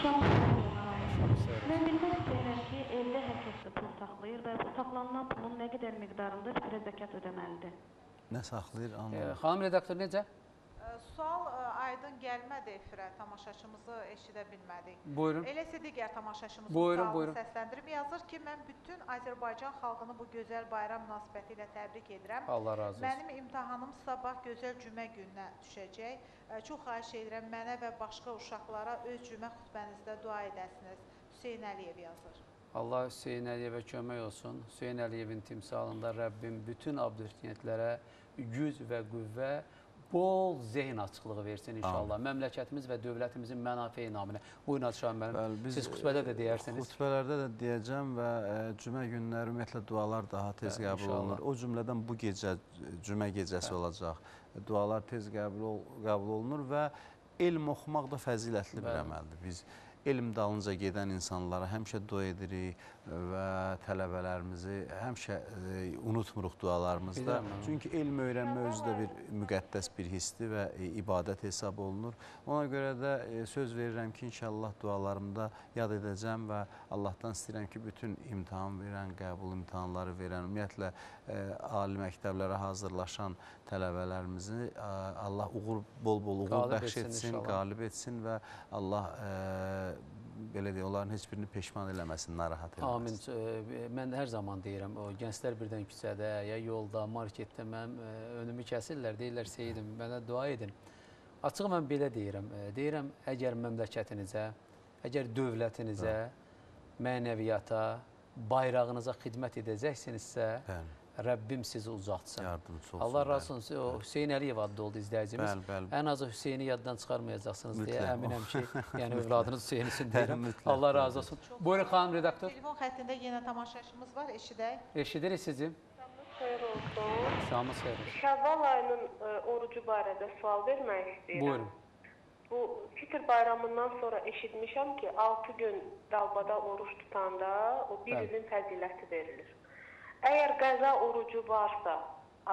Speaker 4: Mən bilmək istəyirəm ki, evdə hər kəs pul saxlayır və saxlanılan pulun nə qədər miqdarında fitrə zəkat ödəməlidir?
Speaker 2: Nə saxlayır?
Speaker 1: Ə,
Speaker 2: Anlamadım.
Speaker 1: xanım redaktor necə?
Speaker 3: Sual ə, aydın gəlmədi efirə, tamaşaçımızı eşidə bilmədik.
Speaker 1: Buyurun.
Speaker 3: Eləsə digər tamaşaçımızın
Speaker 1: Buyurun, buyurun.
Speaker 3: səsləndirim. Yazır ki, mən bütün Azərbaycan xalqını bu gözəl bayram münasibəti ilə təbrik edirəm.
Speaker 1: Allah razı olsun.
Speaker 3: Mənim imtahanım sabah gözəl cümə gününə düşəcək. Çox xahiş edirəm mənə və başqa uşaqlara öz cümə xutbənizdə dua edəsiniz. Hüseyn Əliyev yazır.
Speaker 1: Allah Hüseyn Əliyevə kömək olsun. Hüseyn Əliyevin timsalında Rəbbim bütün abituriyyentlərə güc və qüvvə, bol zehin açıqlığı versin inşallah. Məmləkətimiz və dövlətimizin mənafe naminə. Buyurun Hacı Şahin müəllim.
Speaker 2: Bəli, biz,
Speaker 1: Siz xütbədə də deyərsiniz.
Speaker 2: Xutbələrdə də deyəcəm və ə, cümə günləri ümumiyyətlə dualar daha tez
Speaker 1: Bəli,
Speaker 2: qəbul
Speaker 1: inşallah.
Speaker 2: olunur. O cümlədən bu gecə cümə gecəsi olacaq. Dualar tez qəbul ol, qəbul olunur və elm oxumaq da fəzilətli bir
Speaker 1: Bəli.
Speaker 2: əməldir. Biz elm dalınca gedən insanlara həmişə dua edirik və tələbələrimizi həmişə ə, unutmuruq dualarımızda. Çünki elm öyrənmə özü də bir müqəddəs bir hissdir və e, ibadət hesab olunur. Ona görə də e, söz verirəm ki, inşallah dualarımda yad edəcəm və Allahdan istəyirəm ki, bütün imtahan verən, qəbul imtahanları verən, ümumiyyətlə e, ali məktəblərə hazırlaşan tələbələrimizi Allah uğur bol-bol uğur
Speaker 1: Qalib
Speaker 2: bəxş
Speaker 1: etsin
Speaker 2: etsin, qalib etsin və Allah belə deyək, onların heç birini peşman eləməsin, narahat eləməsin.
Speaker 1: Amin. Mən hər zaman deyirəm, o gənclər birdən küçədə, ya yolda, marketdə mənim ə, önümü kəsirlər, deyirlər Seyidim, mənə dua edin. Açıq mən belə deyirəm. Deyirəm, əgər məmləkətinizə, əgər dövlətinizə, mənəviyyata, bayrağınıza xidmət edəcəksinizsə,
Speaker 2: Bəli,
Speaker 1: Rəbbim sizi uzatsın.
Speaker 2: yardımcısı olsun.
Speaker 1: Allah razı olsun. O Hüseyn Əliyev adlı oldu izləyicimiz.
Speaker 2: Bəli, bəli.
Speaker 1: Ən azı Hüseyni yaddan çıxarmayacaqsınız deyə
Speaker 2: Mütləq.
Speaker 1: əminəm ki, yəni övladınız Hüseyn üçün deyirəm.
Speaker 2: Mütləq,
Speaker 1: Allah razı olsun. Buyurun xanım redaktor.
Speaker 3: Telefon xəttində yenə tamaşaçımız var, eşidək.
Speaker 1: Eşidirik sizi.
Speaker 6: Xeyir olsun.
Speaker 1: Şamız xeyir.
Speaker 6: Şəvval ayının ə, orucu barədə sual vermək istəyirəm.
Speaker 1: Buyurun.
Speaker 6: Bu Fitr bayramından sonra eşitmişəm ki, 6 gün dalbada oruç tutanda o bir ilin fəziləti verilir. Əgər qəza orucu varsa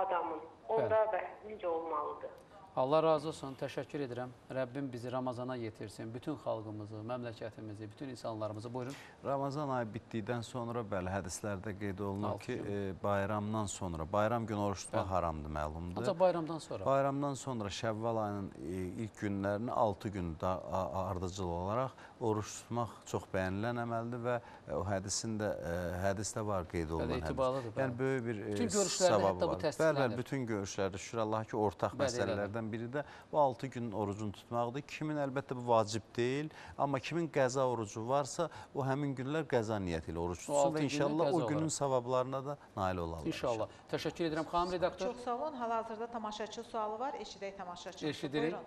Speaker 6: adamın, onda bəs necə olmalıdır?
Speaker 1: Allah razı olsun. Təşəkkür edirəm. Rəbbim bizi Ramazana yetirsin. Bütün xalqımızı, məmləkətimizi, bütün insanlarımızı buyurun.
Speaker 2: Ramazan ayı bitdikdən sonra bəli hədislərdə qeyd olunur ki, e, bayramdan sonra, bayram günü oruç tutmaq haramdır, məlumdur.
Speaker 1: Ancaq bayramdan sonra.
Speaker 2: Bayramdan sonra Şəvval ayının e, ilk günlərini 6 gün da ardıcıl olaraq oruç tutmaq çox bəyənilən əməldir və e, o hədisin də e, hədisdə var qeyd olunan hədis. Yəni böyük bir e,
Speaker 1: Bütün görüşlərdə
Speaker 2: savabı
Speaker 1: hətta bu
Speaker 2: var.
Speaker 1: Təsdiqlənir.
Speaker 2: bəli, bütün görüşlərdə şükür Allaha ki, ortaq
Speaker 1: Bəli,
Speaker 2: məsələlərdən biri də bu 6 gün orucunu tutmaqdır. Kimin əlbəttə bu vacib deyil, amma kimin qəza orucu varsa, o həmin günlər qəza niyyəti ilə oruç
Speaker 1: O
Speaker 2: tutsun və inşallah o günün
Speaker 1: olaraq.
Speaker 2: savablarına da nail olarlar.
Speaker 1: İnşallah. Təşəkkür edirəm xanım redaktor.
Speaker 3: Çox sağ olun. Hal-hazırda tamaşaçı sualı var. Eşidək tamaşaçı.
Speaker 1: Eşidirik.
Speaker 3: Buyurun.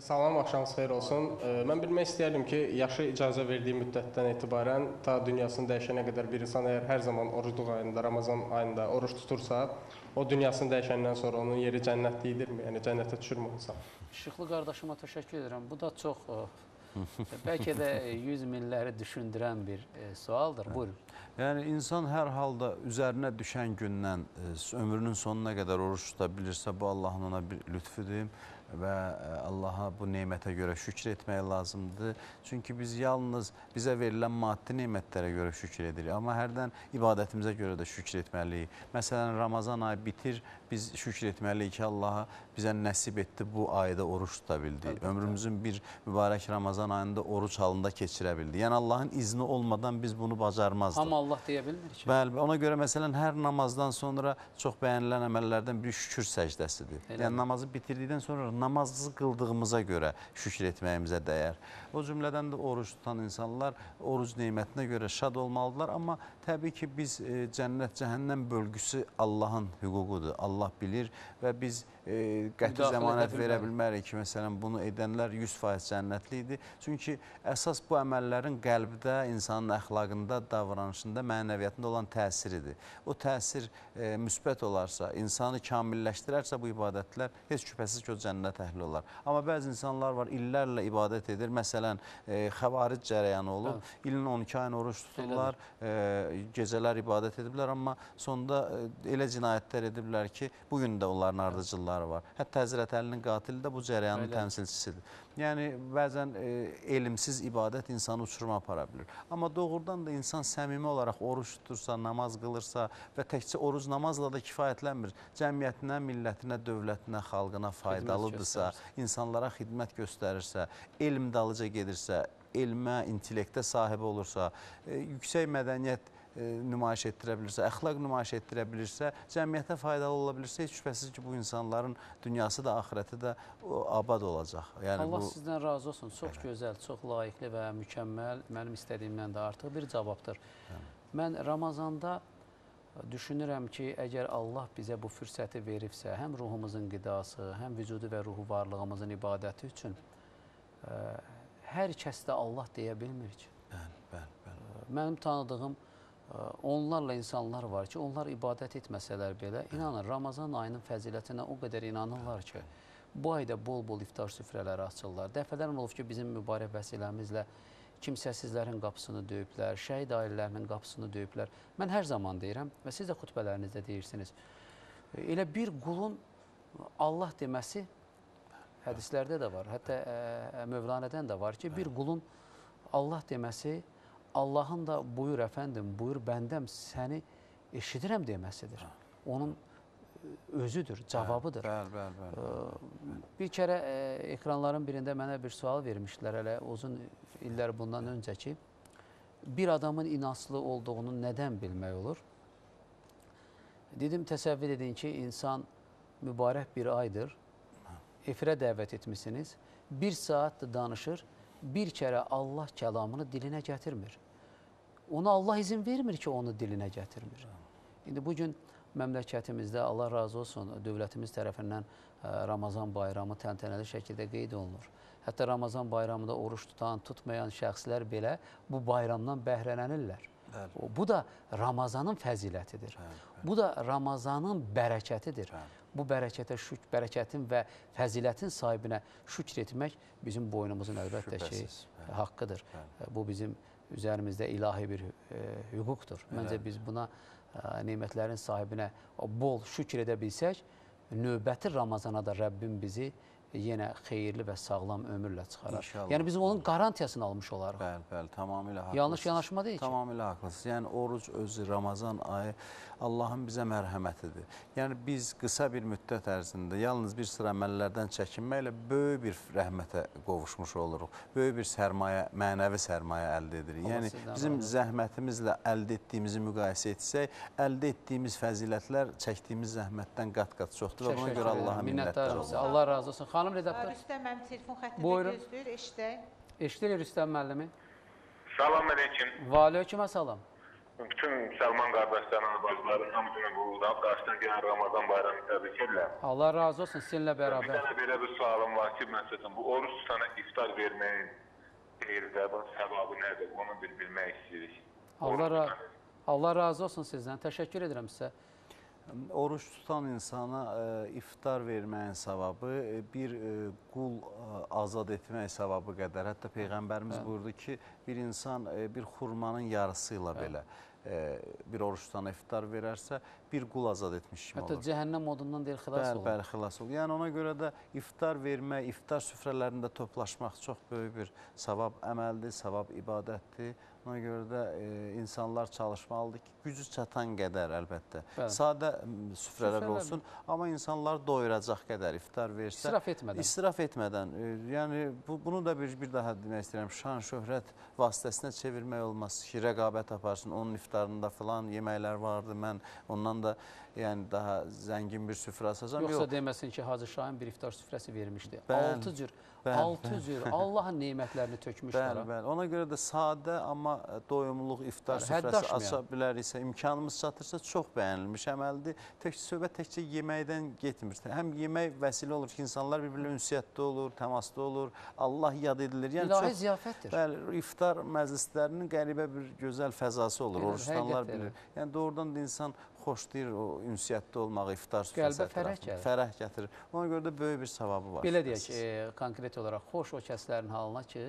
Speaker 9: Salam, axşamınız xeyir olsun. Mən bilmək istəyərdim ki, yaşı icazə verdiyi müddətdən etibarən ta dünyasını dəyişənə qədər bir insan əgər hər zaman orucluq ayında, Ramazan ayında oruç tutursa, o dünyasını dəyişəndən sonra onun yeri cənnətlikdirmi? Yəni cənnətə düşürmü insan?
Speaker 1: İşıqlı qardaşıma təşəkkür edirəm. Bu da çox bəlkə də 100 minləri düşündürən bir ə, sualdır. Buyurun.
Speaker 2: Yəni insan hər halda üzərinə düşən gündən e, ömrünün sonuna qədər oruç tuta bilirsə, bu Allahın ona bir lütfüdür və e, Allaha bu nemətə görə şükr etmək lazımdır. Çünki biz yalnız bizə verilən maddi nemətlərə görə şükr edirik, amma hərdən ibadətimizə görə də şükr etməliyik. Məsələn, Ramazan ayı bitir, biz şükr etməliyik ki, Allaha bizə nəsib etdi bu ayda oruç tuta bildik. Ömrümüzün bir mübarək Ramazan ayında oruç halında keçirə bildik. Yəni Allahın izni olmadan biz bunu bacarmazdıq.
Speaker 1: Amma Allah deyə bilmir ki.
Speaker 2: Bəli, ona görə məsələn hər namazdan sonra çox bəyənilən əməllərdən biri şükür səcdəsidir.
Speaker 1: Elədir.
Speaker 2: Yəni namazı bitirdikdən sonra namazı qıldığımıza görə şükür etməyimizə dəyər. O cümlədən də oruç tutan insanlar oruc nemətinə görə şad olmalıdırlar, amma təbii ki biz e, cənnət cəhənnəm bölgüsü Allahın hüququdur. Allah bilir və biz e, qəti zəmanət verə
Speaker 1: bilmərik.
Speaker 2: ki, məsələn bunu edənlər 100% cənnətli idi. Çünki əsas bu əməllərin qəlbdə, insanın əxlaqında, davranışında, mənəviyyatında olan təsiridir. O təsir e, müsbət olarsa, insanı kamilləşdirərsə bu ibadətlər heç şübhəsiz ki, o cənnət əhli olar. Amma bəzi insanlar var, illərlə ibadət edir. Məsələn, e, xəvaric cərəyanı olub, ilin 12 ayını oruç tuturlar, e, gecələr ibadət ediblər, amma sonda e, elə cinayətlər ediblər ki, bu gün də onların ardıcılları var. Hətta Həzrət Əlinin qatili də bu cərəyanın
Speaker 1: Elə.
Speaker 2: təmsilçisidir. Yəni bəzən e, elmsiz ibadət insanı uçuruma apara bilər. Amma doğrudan da insan səmimi olaraq oruç tutursa, namaz qılırsa və təkcə oruc namazla da kifayətlənmir. Cəmiyyətinə, millətinə, dövlətinə, xalqına faydalıdırsa, insanlara xidmət göstərirsə, elm dalıca gedirsə, elmə, intellektə sahib olursa, e, yüksək mədəniyyət nümayiş etdirə bilirsə, əxlaq nümayiş etdirə bilirsə, cəmiyyətə faydalı ola bilirsə, heç şübhəsiz ki, bu insanların dünyası da, axirəti də o, abad olacaq. Yəni
Speaker 1: Allah
Speaker 2: bu
Speaker 1: sizdən razı olsun. Çox gözəl, çox layiqli və mükəmməl, mənim istədiyimdən də artıq bir cavabdır. Mən Ramazanda Düşünürəm ki, əgər Allah bizə bu fürsəti veribsə, həm ruhumuzun qidası, həm vücudu və ruhu varlığımızın ibadəti üçün ə, hər kəs də Allah deyə bilmir ki.
Speaker 2: Bəli, bəli, bəli.
Speaker 1: Mənim tanıdığım onlarla insanlar var ki, onlar ibadət etməsələr belə, inanın Ramazan ayının fəzilətinə o qədər inanırlar ki, bu ayda bol-bol iftar süfrələri açırlar. Dəfələrlə olub ki, bizim mübarək vəsiləmizlə kimsəsizlərin qapısını döyüblər, şəhid ailələrinin qapısını döyüblər. Mən hər zaman deyirəm və siz də xutbələrinizdə deyirsiniz. Elə bir qulun Allah deməsi hədislərdə də var. Hətta ə, Mövlanədən də var ki, bir qulun Allah deməsi Allahın da buyur əfəndim, buyur bəndəm səni eşidirəm deməsidir. Onun ə, özüdür, cavabıdır.
Speaker 2: Bəli, bəli, bəli.
Speaker 1: Bir kərə ə, ekranların birində mənə bir sual vermişdilər hələ uzun illər bundan öncəki. Bir adamın inaslı olduğunu nədən bilmək olur? Dedim təsəvvür edin ki, insan mübarək bir aydır. Efirə dəvət etmisiniz. Bir saat danışır, bir kərə Allah kəlamını dilinə gətirmir. Ona Allah izin vermir ki, onu dilinə gətirmir. İndi bu gün məmləkətimizdə Allah razı olsun, dövlətimiz tərəfindən ə, Ramazan bayramı təntənəli şəkildə qeyd olunur. Hətta Ramazan bayramında oruç tutan, tutmayan şəxslər belə bu bayramdan bəhrələnirlər.
Speaker 2: Bəli.
Speaker 1: Bu da Ramazanın fəzilətidir. Bu da Ramazanın bərəkətidir. Bu bərəkətə şükr, bərəkətin və fəzilətin sahibinə şükr etmək bizim boynumuzun əlbəttə ki,
Speaker 2: Şübhəsiz, bəli.
Speaker 1: haqqıdır. Bu bizim üzərimizdə ilahi bir e, hüquqdur. Məncə biz buna e, nemətlərin sahibinə bol şükr edə bilsək, növbəti Ramazana da Rəbbim bizi yenə xeyirli və sağlam ömürlə çıxarar.
Speaker 2: İnşallah.
Speaker 1: Yəni biz onun qarantiyasını almış olarıq.
Speaker 2: Bəli, bəli, tamamilə haqlısınız.
Speaker 1: Yanlış yanaşma deyil ki.
Speaker 2: Tamamilə haqlısınız. Yəni oruc özü Ramazan ayı Allahın bizə mərhəmətidir. Yəni biz qısa bir müddət ərzində yalnız bir sıra əməllərdən çəkinməklə böyük bir rəhmətə qovuşmuş oluruq. Böyük bir sərmayə, mənəvi sərmayə əldə edirik. Yəni bizim zəhmətimizlə əldə etdiyimizi müqayisə etsək, əldə etdiyimiz fəzilətlər çəkdiyimiz zəhmətdən qat-qat çoxdur və buna görə Allaha minnətdar
Speaker 1: olsun.
Speaker 2: olaq.
Speaker 1: Allah razı olsun. Xanım redaktor,
Speaker 3: Rüstəm mənim telefon xəttində
Speaker 1: Buyurun.
Speaker 3: gözləyir, eşidək.
Speaker 1: eşidirik Rüstəm müəllimi.
Speaker 10: Salam aleyküm.
Speaker 1: Və aleykümə salam.
Speaker 10: Bütün Müslüman kardeşlerim, bacılarım hamısına buradan qarşıdan gələn Ramazan bayramı təbrik edirəm.
Speaker 1: Allah razı olsun sizinlə
Speaker 10: Bir
Speaker 1: bərabər.
Speaker 10: dənə belə bir sualım var ki, məsələn, bu oruç tutana iftar verməyin deyirlər, bunun səbəbi nədir? Onu bir bilmək istəyirik.
Speaker 1: Allah, ra Allah razı olsun sizdən. Təşəkkür edirəm sizə.
Speaker 2: Oruç tutan insana e, iftar verməyin savabı e, bir e, qul azad etmək savabı qədər. Hətta peyğəmbərimiz buyurdu ki, bir insan bir xurmanın yarısı ilə belə e, bir oruç tutana iftar verərsə, bir qul azad etmiş kimi
Speaker 1: Hətta
Speaker 2: olur.
Speaker 1: cəhənnəm odundan deyil xilas
Speaker 2: Bəli,
Speaker 1: olur.
Speaker 2: bəli, xilas olur. Yəni ona görə də iftar vermək, iftar süfrələrində toplaşmaq çox böyük bir savab əməldir, savab ibadətdir. Ona görə də e, insanlar çalışmalıdır ki, gücü çatan qədər əlbəttə.
Speaker 1: Bəli.
Speaker 2: Sadə Süfrələr olsun, amma insanlar doyuracaq qədər iftar versə,
Speaker 1: İsraf etmədən.
Speaker 2: İsraf etmədən. E, yəni bu bunu da bir bir daha demək istəyirəm. Şan şöhrət vasitəsinə çevirmək olmaz ki, rəqabət aparsın. Onun iftarında filan yeməklər vardı. Mən ondan da yəni daha zəngin bir süfrə açacağam.
Speaker 1: Yoxsa
Speaker 2: Yox.
Speaker 1: deməsin ki, Hacı Şahin bir iftar süfrəsi vermişdi.
Speaker 2: Bəli,
Speaker 1: 6 cür,
Speaker 2: bəli,
Speaker 1: 6 cür Allahın nemətlərini tökmüşdür.
Speaker 2: Bəli, bəli. Ona görə də sadə amma doyumluluq iftar
Speaker 1: hədd
Speaker 2: süfrəsi aça biləriksə, imkanımız çatırsa çox bəyənilmiş əməldir. Tək söhbət təkcə yeməkdən getmir. Həm yemək vəsilə olur ki, insanlar bir-birlə ünsiyyətdə olur, təmasda olur, Allah yad edilir. Yəni
Speaker 1: İlahi
Speaker 2: çox
Speaker 1: ziyafətdir.
Speaker 2: Bəli, iftar məclislərinin qəribə bir gözəl fəzası olur. Oruçlanlar bilir. Yəni doğrudan da insan xoşlayır o ünsiyyətdə olmağı iftar süfrəsi
Speaker 1: fərəh gəlir.
Speaker 2: Fərəh gətirir. Ona görə də böyük bir savabı var.
Speaker 1: Belə deyək, e, konkret olaraq xoş o kəslərin halına ki,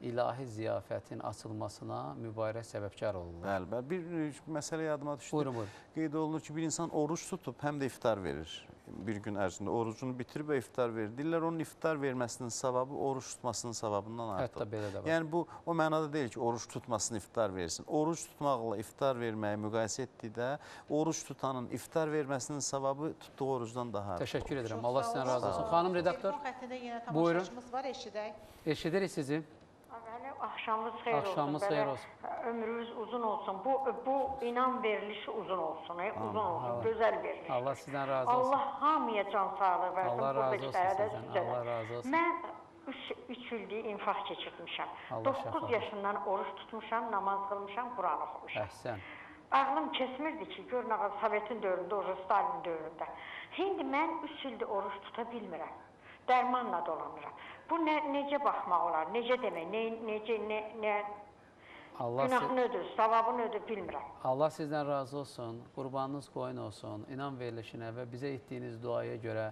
Speaker 1: ilahi ziyafətin açılmasına mübarək səbəbkar olurlar.
Speaker 2: Bəli, bəli. Bir məsələ yadıma düşdü.
Speaker 1: Buyurun, buyurun.
Speaker 2: Qeyd olunur ki, bir insan oruç tutub, həm də iftar verir. Bir gün ərzində orucunu bitirib və iftar verir. Deyirlər onun iftar verməsinin savabı oruç tutmasının savabından artıq.
Speaker 1: Hətta belə də var.
Speaker 2: Yəni bu o mənada deyil ki, oruç tutmasın, iftar versin. Oruc tutmaqla iftar verməyi müqayisə etdikdə oruc tutanın iftar verməsinin savabı tutduğu orucdan daha artıq.
Speaker 1: Təşəkkür edirəm. Allah sizdən razı olsun. Xanım redaktor, Buyurun.
Speaker 3: var, eşidək.
Speaker 1: eşidirik sizi.
Speaker 11: Əvvəli axşamınız xeyir olsun.
Speaker 1: Axşamınız
Speaker 11: Belə,
Speaker 1: xeyir olsun.
Speaker 11: ə, Ömrünüz uzun olsun. Bu bu inan verilişi uzun olsun, e, uzun olsun,
Speaker 1: Allah.
Speaker 11: gözəl veriliş.
Speaker 1: Allah sizdən razı olsun.
Speaker 11: Allah hamıya can sağlığı versin.
Speaker 1: Allah razı olsun sizdən. Allah razı olsun.
Speaker 11: Mən 3 ildir infaq keçirtmişəm.
Speaker 1: Allah
Speaker 11: 9
Speaker 1: şəfa versin.
Speaker 11: yaşından oruç tutmuşam, namaz qılmışam, Quran oxumuşam.
Speaker 1: Əhsən.
Speaker 11: ağlım kesmirdi ki, görün ağa Sovetin dövründə, o Stalin dövründə. İndi mən 3 ildir oruç tuta bilmirəm. Dərmanla dolanıram. Bu nə necə baxmaq olar? Necə demək? Nə necə nə nə
Speaker 1: Allah si-
Speaker 11: günahını ödür, savabını ödür bilmirəm.
Speaker 1: Allah sizdən razı olsun. Qurbanınız qoyun olsun. İnan verilişinə və bizə etdiyiniz duaya görə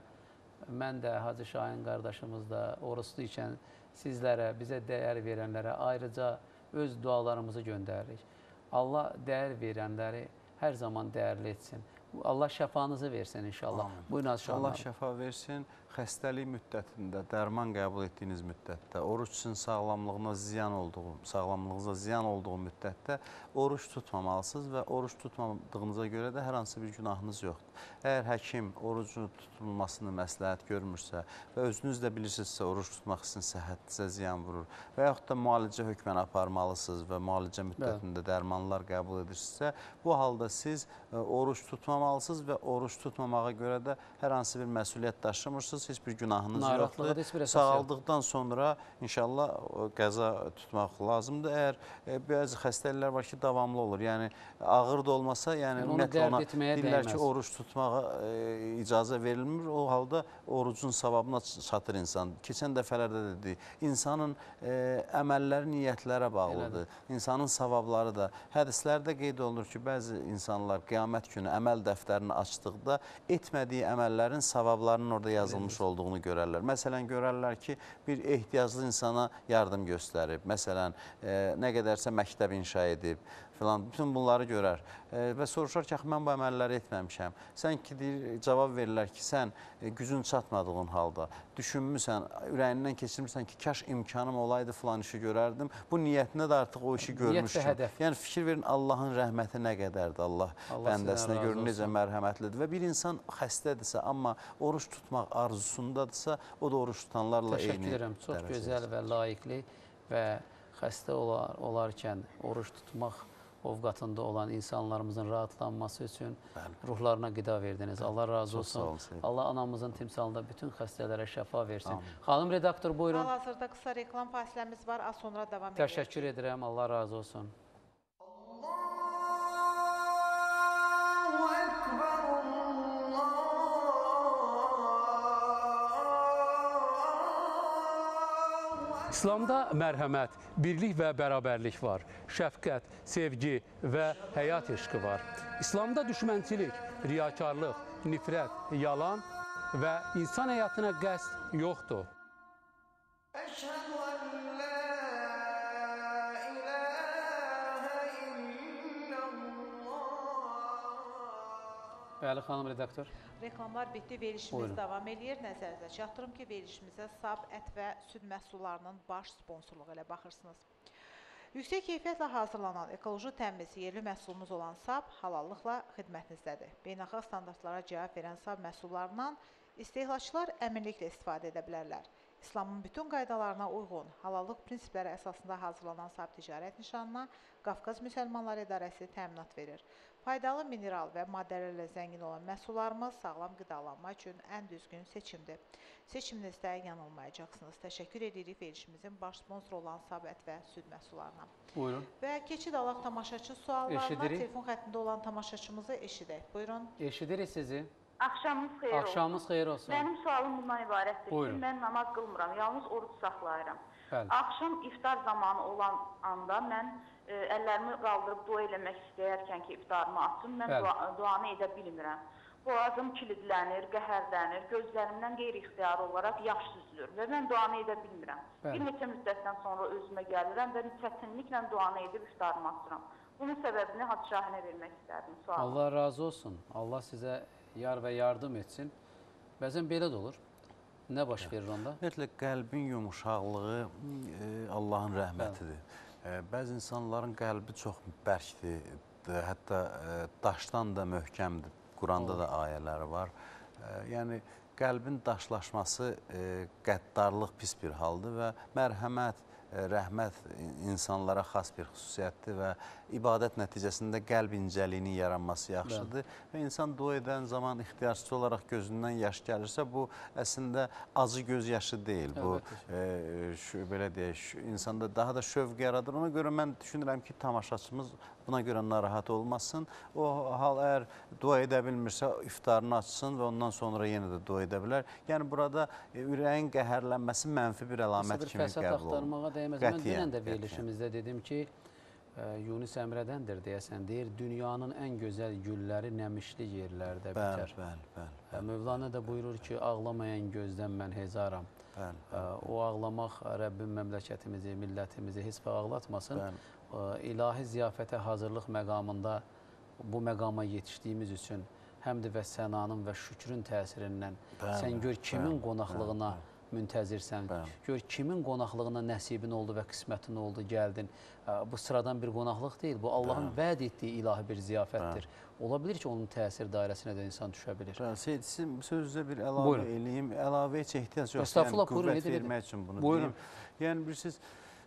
Speaker 1: mən də Hacı Şahin qardaşımız da oruçlu ikən sizlərə, bizə dəyər verənlərə ayrıca öz dualarımızı göndəririk. Allah dəyər verənləri hər zaman dəyərli etsin. Allah şəfanızı versin inşallah. Buyurun Hacı Şahin.
Speaker 2: Allah
Speaker 1: abi.
Speaker 2: şəfa versin. Xəstəlik müddətində, dərman qəbul etdiyiniz müddətdə, oruç sizin sağlamlığına ziyan olduğu, sağlamlığınıza ziyan olduğu müddətdə oruç tutmamalısınız və oruç tutmadığınıza görə də hər hansı bir günahınız yoxdur. Əgər həkim orucun tutulmasını məsləhət görmürsə və özünüz də bilirsinizsə oruç tutmaq sizin səhhətinizə ziyan vurur və yaxud da müalicə hökmən aparmalısınız və müalicə müddətində dərmanlar qəbul edirsinizsə, bu halda siz ə, oruç tutmamalısınız və oruç tutmamağa görə də hər hansı bir məsuliyyət daşımırsınız, heç bir günahınız yoxdur. Sağaldıqdan sonra inşallah qəza tutmaq lazımdır. Əgər e, bəzi xəstəliklər var ki, davamlı olur. Yəni ağır da olmasa, yəni
Speaker 1: Yəni,
Speaker 2: ümumiyyətlə ona deyirlər ki, oruç tutmağa e, icazə verilmir. O halda orucun savabına çatır insan. Keçən dəfələrdə də dedik, insanın e, əməlləri niyyətlərə bağlıdır. İnsanın savabları da. Hədislərdə qeyd olunur ki, bəzi insanlar qiyamət günü əməl dəftərini açdıqda etmədiyi əməllərin savablarının orada yazılmış olduğunu görərlər. Məsələn, görərlər ki, bir ehtiyaclı insana yardım göstərib. Məsələn, e, nə qədərsə məktəb inşa edib filan bütün bunları görər e, və soruşar ki, mən bu əməlləri etməmişəm. Sən ki deyir, cavab verirlər ki, sən e, gücün çatmadığın halda düşünmüsən, ürəyindən keçirmirsən ki, kaş imkanım olaydı filan işi görərdim. Bu niyyətində də artıq o işi
Speaker 1: hədəf.
Speaker 2: Yəni fikir verin Allahın rəhməti nə qədərdir Allah,
Speaker 1: Allah
Speaker 2: bəndəsinə
Speaker 1: razı
Speaker 2: necə mərhəmətlidir və bir insan xəstədirsə, amma oruç tutmaq arzusundadırsa, o da oruç tutanlarla eyni
Speaker 1: Təşəkkür edirəm. Çox gözəl və layiqli və xəstə olar, olarkən oruç tutmaq ovqatında olan insanlarımızın rahatlanması üçün ruhlarına qida verdiniz. Allah razı olsun.
Speaker 2: olun.
Speaker 1: Allah anamızın timsalında bütün xəstələrə şəfa versin. Xanım redaktor buyurun.
Speaker 3: Hal-hazırda qısa reklam fasiləmiz var. Az sonra davam edəcək.
Speaker 1: Təşəkkür edirəm. Allah razı olsun. İslamda mərhəmət, birlik və bərabərlik var. Şəfqət, sevgi və həyat eşqi var. İslamda düşmənçilik, riyakarlıq, nifrət, yalan və insan həyatına qəsd yoxdur.
Speaker 7: Eşhedü en la ilahe illallah.
Speaker 1: Bəli, xanım redaktor.
Speaker 3: Reklamlar bitdi, verilişimiz
Speaker 1: Buyurun.
Speaker 3: davam eləyir. Nəzərinizə çatdırım ki, verilişimizə sab, ət və süd məhsullarının baş sponsorluğu ilə baxırsınız. Yüksək keyfiyyətlə hazırlanan ekoloji təmiz yerli məhsulumuz olan sab halallıqla xidmətinizdədir. Beynəlxalq standartlara cavab verən sab məhsullarından istehlakçılar əminliklə istifadə edə bilərlər. İslamın bütün qaydalarına uyğun, halallıq prinsipləri əsasında hazırlanan sab ticarət nişanına Qafqaz Müsəlmanları İdarəsi təminat verir. Faydalı mineral və maddələrlə zəngin olan məhsullarımız sağlam qidalanma üçün ən düzgün seçimdir. Seçiminizdə yanılmayacaqsınız. Təşəkkür edirik verilişimizin baş sponsoru olan Sabət və süd məhsullarına.
Speaker 1: Buyurun.
Speaker 3: Və keçid alaq tamaşaçı suallarına
Speaker 1: Eşidirik.
Speaker 3: telefon xəttində olan tamaşaçımızı eşidək. Buyurun.
Speaker 1: Eşidirik sizi.
Speaker 12: Axşamınız xeyir
Speaker 1: Axşamınız
Speaker 12: olsun.
Speaker 1: xeyir olsun.
Speaker 12: Mənim sualım bundan ibarətdir
Speaker 1: Buyurun.
Speaker 12: ki, mən namaz qılmıram, yalnız oruç saxlayıram.
Speaker 1: Bəli.
Speaker 12: Axşam iftar zamanı olan anda mən e, əllərimi qaldırıb dua eləmək istəyərkən ki, iftarımı açım, mən
Speaker 1: Bəli.
Speaker 12: dua, duanı edə bilmirəm. Boğazım kilidlənir, qəhərlənir, gözlərimdən qeyri-ixtiyari olaraq yaş süzülür və mən duanı edə bilmirəm.
Speaker 1: Bəli.
Speaker 12: Bir neçə müddətdən sonra özümə gəlirəm və çətinliklə duanı edib iftarımı açıram. Bunun səbəbini Hacı Şahinə vermək istərdim. Sual.
Speaker 1: Allah razı olsun. Allah sizə yar və yardım etsin. Bəzən belə də olur. Nə baş verir onda?
Speaker 2: Ümumiyyətlə qəlbin yumuşaqlığı e, Allahın rəhmətidir. E, bəzi insanların qəlbi çox bərkdir, d- hətta e, daşdan da möhkəmdir. Quranda da ayələri var. E, yəni qəlbin daşlaşması e, qəddarlıq pis bir haldır və mərhəmət, e, rəhmət insanlara xas bir xüsusiyyətdir və ibadət nəticəsində qəlb incəliyinin yaranması yaxşıdır və insan dua edən zaman ixtiyarsız olaraq gözündən yaş gəlirsə bu əslində acı göz yaşı deyil. Bu e, belə deyək, insanda daha da şövq yaradır. Ona görə mən düşünürəm ki, tamaşaçımız Buna görə narahat olmasın. O hal əgər dua edə bilmirsə, iftarını açsın və ondan sonra yenə də dua edə bilər. Yəni burada e, ürəyin qəhərlənməsi mənfi bir əlamət kimi qəbul olunur.
Speaker 1: axtarmağa dəyməz. Mən dünən də verilişimizdə dedim ki, ə, Yunus Əmrədəndir deyəsən, deyir dünyanın ən gözəl gülləri nəmişli yerlərdə bitər.
Speaker 2: bəli, bəli.
Speaker 1: Və Mövlana da buyurur ki, ağlamayan gözdən mən hezaram.
Speaker 2: Bəli,
Speaker 1: Ə, O ağlamaq Rəbbim məmləkətimizi, millətimizi heç vaxt ağlatmasın.
Speaker 2: Bəli.
Speaker 1: İlahi ziyafətə hazırlıq məqamında bu məqama yetişdiyimiz üçün həmd və sənanın və şükrün təsirindən
Speaker 2: Bəli,
Speaker 1: sən gör kimin
Speaker 2: bəli,
Speaker 1: qonaqlığına müntəzirsən.
Speaker 2: Bəli.
Speaker 1: Gör kimin qonaqlığına nəsibin oldu və qismətin oldu, gəldin. Bu sıradan bir qonaqlıq deyil, bu Allahın vəd etdiyi ilahi bir ziyafətdir. Ola bilər ki, onun təsir dairəsinə də insan düşə bilir.
Speaker 2: Bəli, Seyid, sizin sözünüzə bir əlavə
Speaker 1: Buyurun.
Speaker 2: eləyim. Əlavə heç ehtiyac yoxdur.
Speaker 1: Estağfurullah,
Speaker 2: yəni,
Speaker 1: buyurun,
Speaker 2: qüvvət vermək üçün bunu
Speaker 1: Buyurun.
Speaker 2: deyim. Yəni bilirsiniz,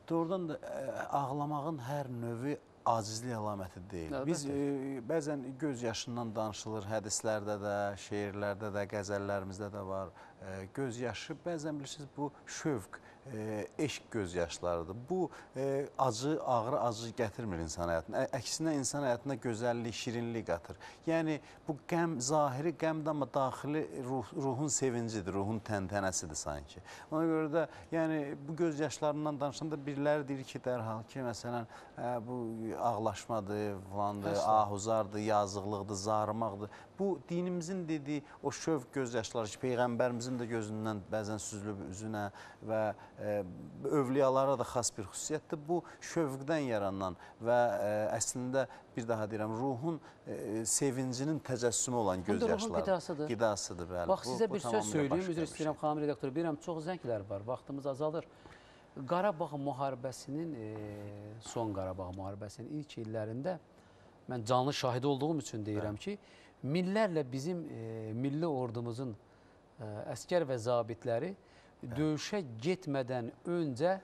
Speaker 2: doğrudan da ə, ağlamağın hər növü acizlik əlaməti deyil.
Speaker 1: Əlbəttə.
Speaker 2: Biz ə, bəzən göz yaşından danışılır, hədislərdə də, şeirlərdə də, qəzəllərimizdə də var. Ə, göz yaşı bəzən bilirsiniz bu şövq, ə, eşq göz yaşlarıdır. Bu ə, acı, ağrı acı gətirmir insan həyatına. Əksinə insan həyatına gözəllik, şirinlik qatır. Yəni bu qəm zahiri qəmdir amma daxili ruh, ruhun sevincidir, ruhun təntənəsidir sanki. Ona görə də yəni bu göz yaşlarından danışanda biriləri deyir ki, dərhal ki, məsələn, bu ağlaşmadır, falandır,
Speaker 1: Əsla.
Speaker 2: ahuzardır, yazıqlıqdır, zarımaqdır. Bu dinimizin dediyi o şövq göz yaşları ki, peyğəmbərimizin də gözündən bəzən süzülüb üzünə və ə, övliyalara da xas bir xüsusiyyətdir. Bu şövqdən yaranan və ə, əslində bir daha deyirəm, ruhun ə, sevincinin təcəssümü olan göz
Speaker 1: ruhun
Speaker 2: yaşları.
Speaker 1: qidasıdır.
Speaker 2: Qidasıdır, bəli.
Speaker 1: Bax
Speaker 2: Bu-
Speaker 1: sizə
Speaker 2: bu
Speaker 1: bir söz
Speaker 2: tamamilə
Speaker 1: söyləyim, üzr istəyirəm xanım redaktor. Bilirəm çox zənglər var, vaxtımız azalır. Qarabağ müharibəsinin e, son Qarabağ müharibəsinin ilk illərində mən canlı şahid olduğum üçün deyirəm ki, minlərlə bizim e, milli ordumuzun e, əskər və zabitləri döyüşə getmədən öncə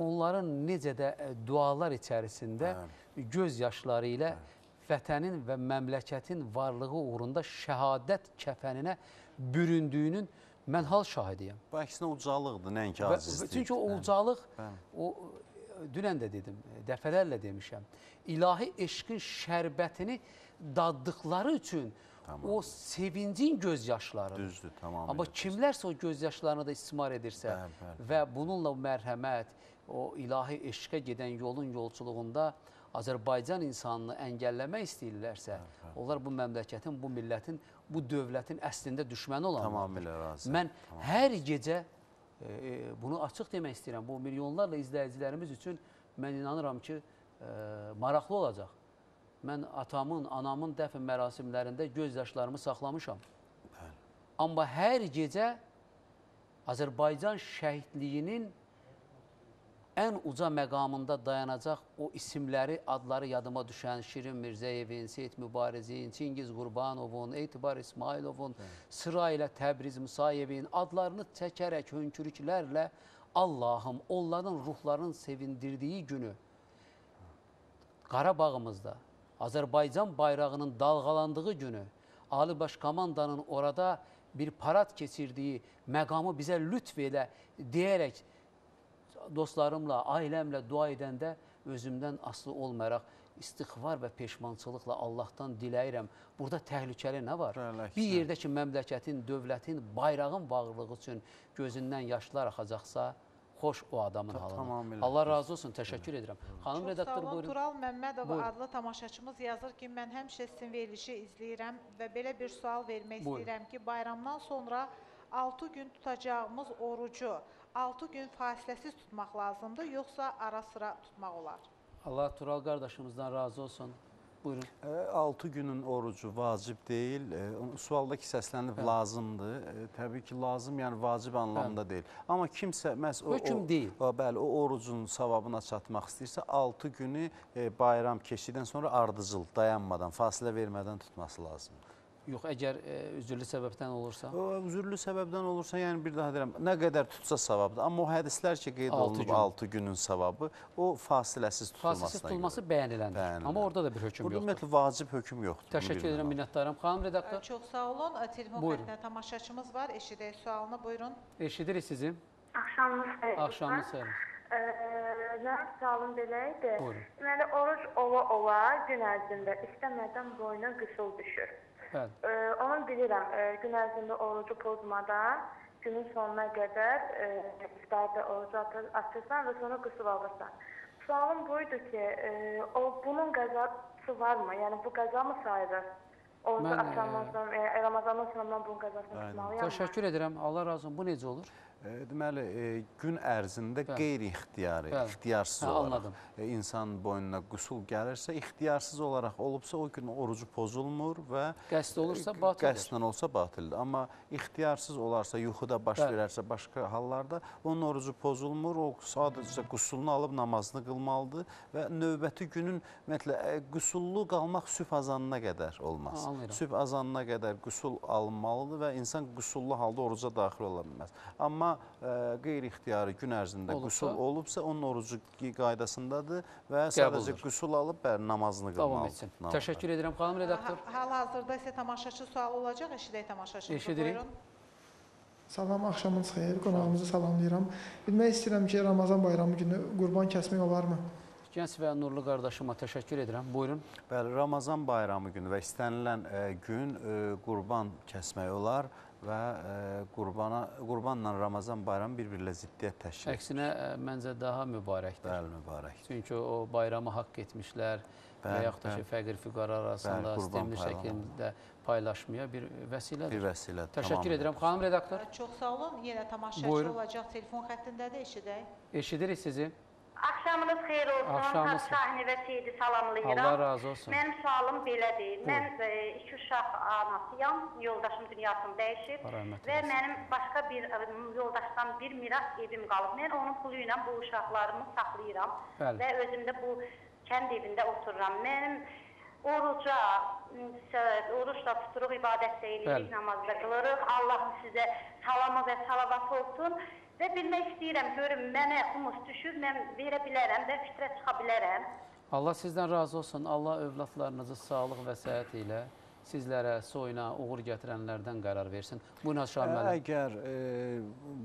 Speaker 1: onların necə də e, dualar içərisində göz yaşları ilə vətənin və məmləkətin varlığı uğrunda şəhadət kəfəninə büründüyünün mən hal şahidiyəm.
Speaker 2: Bu əksinə ucalıqdır, nəinki
Speaker 1: Və-
Speaker 2: acizlik.
Speaker 1: Çünki o
Speaker 2: Bəli,
Speaker 1: ucalıq,
Speaker 2: bəli.
Speaker 1: o dünən də dedim, dəfələrlə demişəm. İlahi eşqin şərbətini daddıqları üçün o sevincin göz yaşlarıdır.
Speaker 2: Düzdür, tamamilə.
Speaker 1: Amma kimlərsə o göz yaşlarını da istismar edirsə
Speaker 2: Bəli, bəli,
Speaker 1: və bununla mərhəmət, o ilahi eşqə gedən yolun yolçuluğunda Azərbaycan insanını əngəlləmək istəyirlərsə, onlar bu məmləkətin, bu millətin, bu dövlətin əslində düşməni olanlardır.
Speaker 2: Tamamilə razı.
Speaker 1: Mən hər gecə bunu açıq demək istəyirəm. Bu milyonlarla izləyicilərimiz üçün mən inanıram ki, e, maraqlı olacaq. Mən atamın, anamın dəfn mərasimlərində göz yaşlarımı saxlamışam. Amma hər gecə Azərbaycan şəhidliyinin ən uca məqamında dayanacaq o isimləri, adları yadıma düşən Şirin Mirzəyevin, Seyid Mübarizin, Çingiz Qurbanovun, Etibar İsmailovun, sırayla Təbriz Musayevin adlarını çəkərək hönkürüklərlə Allahım onların ruhlarının sevindirdiyi günü Qarabağımızda Azərbaycan bayrağının dalğalandığı günü Ali Baş Komandanın orada bir parad keçirdiyi məqamı bizə lütf elə deyərək dostlarımla, ailəmlə dua edəndə özümdən asılı olmayaraq istighfar və peşmançılıqla Allahdan diləyirəm. Burada təhlükəli nə var?
Speaker 2: Bəli, əksinə.
Speaker 1: Bir yerdə ki, məmləkətin, dövlətin, bayrağın varlığı üçün gözündən yaşlar axacaqsa, xoş o adamın halına.
Speaker 2: tamamilə.
Speaker 1: Allah razı olsun, təşəkkür edirəm. Xanım
Speaker 3: Çox sağ
Speaker 1: redaktor
Speaker 3: olun.
Speaker 1: buyurun.
Speaker 3: Tural Məmmədov
Speaker 1: Buyurun.
Speaker 3: adlı tamaşaçımız yazır ki, mən həmişə sizin verilişi izləyirəm və belə bir sual vermək
Speaker 1: Buyurun.
Speaker 3: istəyirəm ki, bayramdan sonra 6 gün tutacağımız orucu 6 gün fasiləsiz tutmaq lazımdır, yoxsa ara-sıra tutmaq olar?
Speaker 1: Allah Tural qardaşımızdan razı olsun. Buyurun.
Speaker 2: 6 günün orucu vacib deyil. E, o Sualdakı səslənib
Speaker 1: Bəli.
Speaker 2: lazımdır. E, Təbii ki, lazım, yəni vacib anlamında deyil. Amma kimsə məhz o,
Speaker 1: Hökm
Speaker 2: o,
Speaker 1: deyil.
Speaker 2: o, bəli, o orucun savabına çatmaq istəyirsə 6 günü e, bayram keçdikdən sonra ardıcıl, dayanmadan, fasilə vermədən tutması lazımdır.
Speaker 1: Yox, əgər e, üzürlü səbəbdən olursa,
Speaker 2: O üzürlü səbəbdən olursa, yəni bir daha deyirəm, nə qədər tutsa savabdır. Amma o hədislər ki, qeyd
Speaker 1: Altı
Speaker 2: olunub
Speaker 1: gün.
Speaker 2: 6 günün savabı, o fasiləsiz tutulmasına
Speaker 1: fasiləsiz tutulması bəyəniləndir.
Speaker 2: Bəyənilən.
Speaker 1: Amma orada da bir hökm
Speaker 2: Burada
Speaker 1: yoxdur.
Speaker 2: ümumiyyətlə vacib hökm yoxdur.
Speaker 1: Təşəkkür edirəm,
Speaker 2: lazımdır.
Speaker 1: minnətdaram. Xanım redaktor,
Speaker 3: Çox sağ olun. Telefon xəttində tamaşaçımız var. Eşidək sualını. Buyurun.
Speaker 1: eşidirik sizi.
Speaker 4: Axşamınız xeyir.
Speaker 1: Axşamınız xeyir.
Speaker 13: Mənim sualım belə idi. Deməli, oruc ola-ola gün ərzində istəmədən boyuna qüsul düşür.
Speaker 1: Bəli.
Speaker 13: Ə, onu bilirəm, ə, gün ərzində orucu pozmadan günün sonuna qədər ə, iftarda orucu atır, atırsan və sonra qüsul alırsan. Sualım buydu ki, ə, o bunun qəzası varmı? Yəni bu qəza mı sayılır? Orucu
Speaker 1: Mən, ə,
Speaker 13: atandan sonra, ə, Ramazandan sonra bunun qəzasını
Speaker 2: Bəli.
Speaker 13: tutmalıyam.
Speaker 1: Təşəkkür edirəm. Allah razı olsun. Bu necə olur?
Speaker 2: E, Deməli, e, gün ərzində
Speaker 1: Bəli.
Speaker 2: qeyri-ixtiyari, ixtiyarsız
Speaker 1: Hə,
Speaker 2: olaraq e, insan boynuna qüsul gəlirsə, ixtiyarsız olaraq olubsa o gün orucu pozulmur və
Speaker 1: Qəsd olursa batıldır.
Speaker 2: Qəsdən olsa batildir. Amma ixtiyarsız olarsa, yuxuda baş
Speaker 1: Bəli.
Speaker 2: verərsə başqa hallarda onun orucu pozulmur. O sadəcə qüsulunu alıb namazını qılmalıdır və növbəti günün ümumiyyətlə qüsullu qalmaq sübh azanına qədər olmaz.
Speaker 1: Ha.
Speaker 2: Sübh azanına qədər qüsul alınmalıdır və insan qüsullu halda oruca daxil ola bilməz. Amma e, qeyri-ixtiyari gün ərzində
Speaker 1: Olubsa-
Speaker 2: qüsul olubsa, onun orucu qaydasındadır və sadəcə qüsul alıb bəli namazını qılmalıdır.
Speaker 1: Təşəkkür edirəm xanım redaktor.
Speaker 3: Hal-hazırda isə tamaşaçı sualı olacaq. Eşidək tamaşaçını.
Speaker 1: Eşidirik.
Speaker 14: Salam, axşamınız xeyir. Qonağımızı salamlayıram. Bilmək istəyirəm ki, Ramazan bayramı günü qurban kəsmək olarmı?
Speaker 1: Gənc və nurlu qardaşıma təşəkkür edirəm. Buyurun.
Speaker 2: Bəli, Ramazan bayramı günü və istənilən e, gün e, qurban kəsmək olar və e, qurbana qurbanla Ramazan bayramı bir-birlə ziddiyyət təşkil edir.
Speaker 1: Əksinə ə, məncə daha mübarəkdir.
Speaker 2: Bəli, mübarək.
Speaker 1: Çünki o bayramı haqq etmişlər və yaxud da ki, fəqir füqara arasında sistemli şəkildə paylaşmaya bir vəsilədir.
Speaker 2: Bir vəsilə.
Speaker 1: Təşəkkür edirəm. Xanım redaktor,
Speaker 3: Çox sağ olun. Yenə tamaşaçı olacaq. Telefon xəttindədir. Eşidək.
Speaker 1: eşidirik sizi.
Speaker 15: Axşamınız xeyir olsun.
Speaker 1: Axşamınız.
Speaker 15: Şahini və Seyidi salamlayıram.
Speaker 1: Allah razı olsun.
Speaker 15: Mənim sualım belədir.
Speaker 1: Buyurun.
Speaker 15: Mən e, iki uşaq anasıyam. Yoldaşım dünyasını dəyişib
Speaker 1: Allah
Speaker 15: və mənim başqa bir e, yoldaşdan bir miras evim qalıb. Mən onun pulu ilə bu uşaqlarımı saxlayıram
Speaker 1: Bəli.
Speaker 15: və özüm də bu kənd evində otururam. Mənim oruca, oruçla tuturuq, ibadət də
Speaker 1: Bəli.
Speaker 15: edirik, namaz da qılırıq. Allahım sizə salamı və salavat olsun. Və bilmək istəyirəm, görüm mənə xumus düşür, mən verə bilərəm və fitrə çıxa bilərəm.
Speaker 1: Allah sizdən razı olsun. Allah övladlarınızı sağlıq və səhət ilə sizlərə, soyuna uğur gətirənlərdən qərar versin. Buyurun Şah müəllim.
Speaker 2: Əgər e,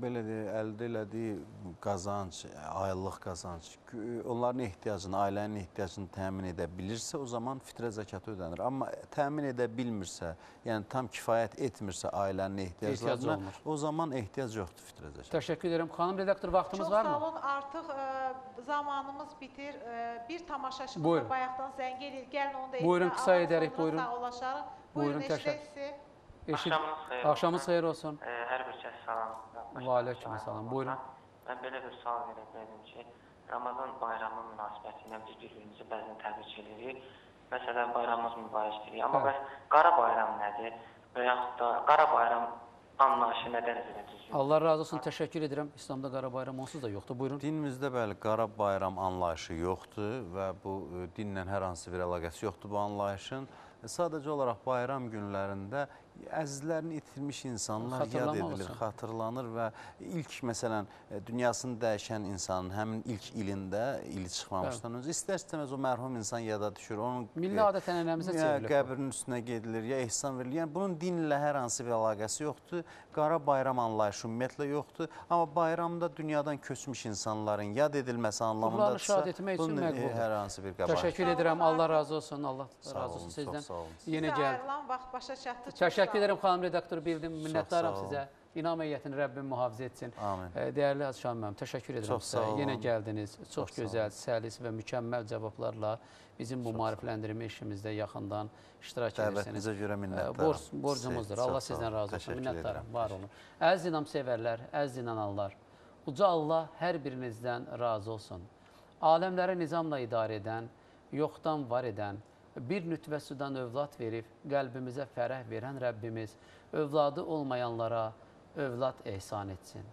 Speaker 2: belə deyək, əldə elədiyi qazanc, aylıq qazanc, onların ehtiyacını, ailənin ehtiyacını təmin edə bilirsə, o zaman fitrə zəkatı ödənir. Amma təmin edə bilmirsə, yəni tam kifayət etmirsə ailənin ehtiyaclarına,
Speaker 1: olmur.
Speaker 2: o zaman ehtiyac yoxdur fitrə zəkatı.
Speaker 1: Təşəkkür edirəm. Xanım redaktor vaxtımız
Speaker 3: Çox
Speaker 1: var
Speaker 3: sağ
Speaker 1: mı?
Speaker 3: olun. Artıq ə, zamanımız bitir. Ə, bir tamaşaçımız bayaqdan zəng eləyir. Gəlin onu da
Speaker 1: Buyurun, qısa edərik, buyurun.
Speaker 3: Sağollaşarıq.
Speaker 1: Buyurun,
Speaker 3: Buyurun,
Speaker 1: təşəkkür-. Eşid...
Speaker 16: Axşamınız xeyir
Speaker 1: Axşamınız xeyir olsun.
Speaker 16: Ee, hər bir kəs salam.
Speaker 1: Və aleyküm salam. Buyurun.
Speaker 16: Mən belə bir sual verə bilərdim ki, Ramazan bayramı münasibəti ilə biz bir-birimizi bəzən təbrik edirik. Məsələn, bayramımız mübarəkdir. Amma bəs qara bayram nədir? Və yaxud da qara bayram anlayışı nə dərəcədə düzgün?
Speaker 1: Allah razı olsun. Təşəkkür edirəm. İslamda qara bayram onsuz da yoxdur. Buyurun.
Speaker 2: Dinimizdə bəli qara bayram anlayışı yoxdur və bu e, dinlə hər hansı bir əlaqəsi yoxdur bu anlayışın. Sadəcə olaraq bayram günlərində əzizlərini itirmiş insanlar yad
Speaker 1: Xatırlamaq
Speaker 2: edilir,
Speaker 1: üçün.
Speaker 2: xatırlanır və ilk məsələn e, dünyasını dəyişən insanın həmin ilk ilində, ili çıxmamışdan öncə istər-istəməz o mərhum insan yada düşür. Onun
Speaker 1: Milli
Speaker 2: e,
Speaker 1: adət-ənənəmizə
Speaker 2: ya
Speaker 1: çevrilir
Speaker 2: qəbrinin üstünə gedilir, ya ehsan verilir. Yəni bunun dinlə hər hansı bir əlaqəsi yoxdur. Qara bayram anlayışı ümumiyyətlə yoxdur. Amma bayramda dünyadan köçmüş insanların yad edilməsi anlamında
Speaker 1: şad etmək üçün məqbuldur.
Speaker 2: hər hansı bir qəbahət.
Speaker 1: Təşəkkür edirəm. Allah razı olsun. Allah
Speaker 2: Sağ
Speaker 1: razı
Speaker 2: olun,
Speaker 1: olsun sizdən.
Speaker 2: sağ olun.
Speaker 1: Yenə gəldi.
Speaker 3: ayrılan vaxt başa çatdı. Çox
Speaker 1: Təşəkkür edirəm xanım redaktor bildim. Minnətdaram sizə. İnam heyətini Rəbbim mühafizə etsin.
Speaker 2: Amin.
Speaker 1: Dəyərli Azşan müəllim, təşəkkür edirəm sizə. Yenə gəldiniz. Çox,
Speaker 2: Çox
Speaker 1: gözəl, səlis və mükəmməl cavablarla bizim bu maarifləndirmə işimizdə yaxından iştirak edirsiniz.
Speaker 2: Dəvətinizə görə minnətdaram.
Speaker 1: Borc, borcumuzdur. Allah sizdən razı olsun. Minnətdaram. Var olun. Əziz inamsevərlər, əziz inananlar, Uca Allah hər birinizdən razı olsun. Aləmləri nizamla idarə edən, yoxdan var edən, bir nütvə sudan övlad verib qəlbimizə fərəh verən Rəbbimiz övladı olmayanlara övlad ehsan etsin.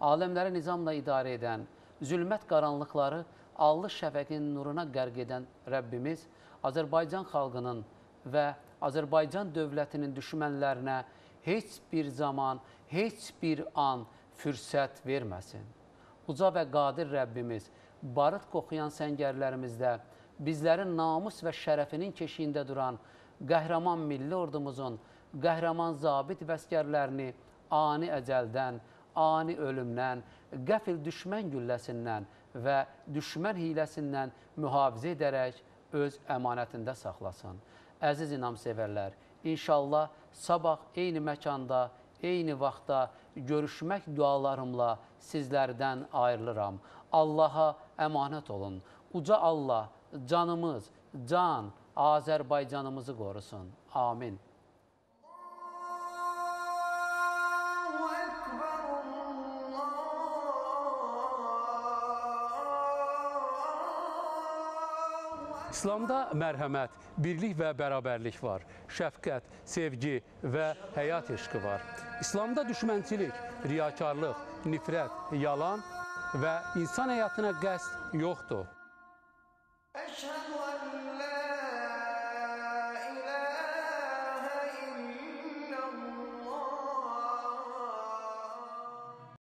Speaker 1: Aləmləri nizamla idarə edən, zülmət qaranlıqları allı şəfəqin nuruna qərq edən Rəbbimiz Azərbaycan xalqının və Azərbaycan dövlətinin düşmənlərinə heç bir zaman, heç bir an fürsət verməsin. Uca və qadir Rəbbimiz barıt qoxuyan səngərlərimizdə bizlərin namus və şərəfinin keşiyində duran qəhrəman milli ordumuzun qəhrəman zabit və əskərlərini ani əcəldən, ani ölümdən, qəfil düşmən gülləsindən və düşmən hiləsindən mühafizə edərək öz əmanətində saxlasın. Əziz inamsevərlər, inşallah sabah eyni məkanda, eyni vaxtda görüşmək dualarımla sizlərdən ayrılıram. Allaha əmanət olun. Uca Allah canımız, can Azərbaycanımızı qorusun. Amin. İslamda mərhəmət, birlik və bərabərlik var. Şəfqət, sevgi və həyat eşqi var. İslamda düşmənçilik, riyakarlıq, nifrət, yalan və insan həyatına qəsd yoxdur.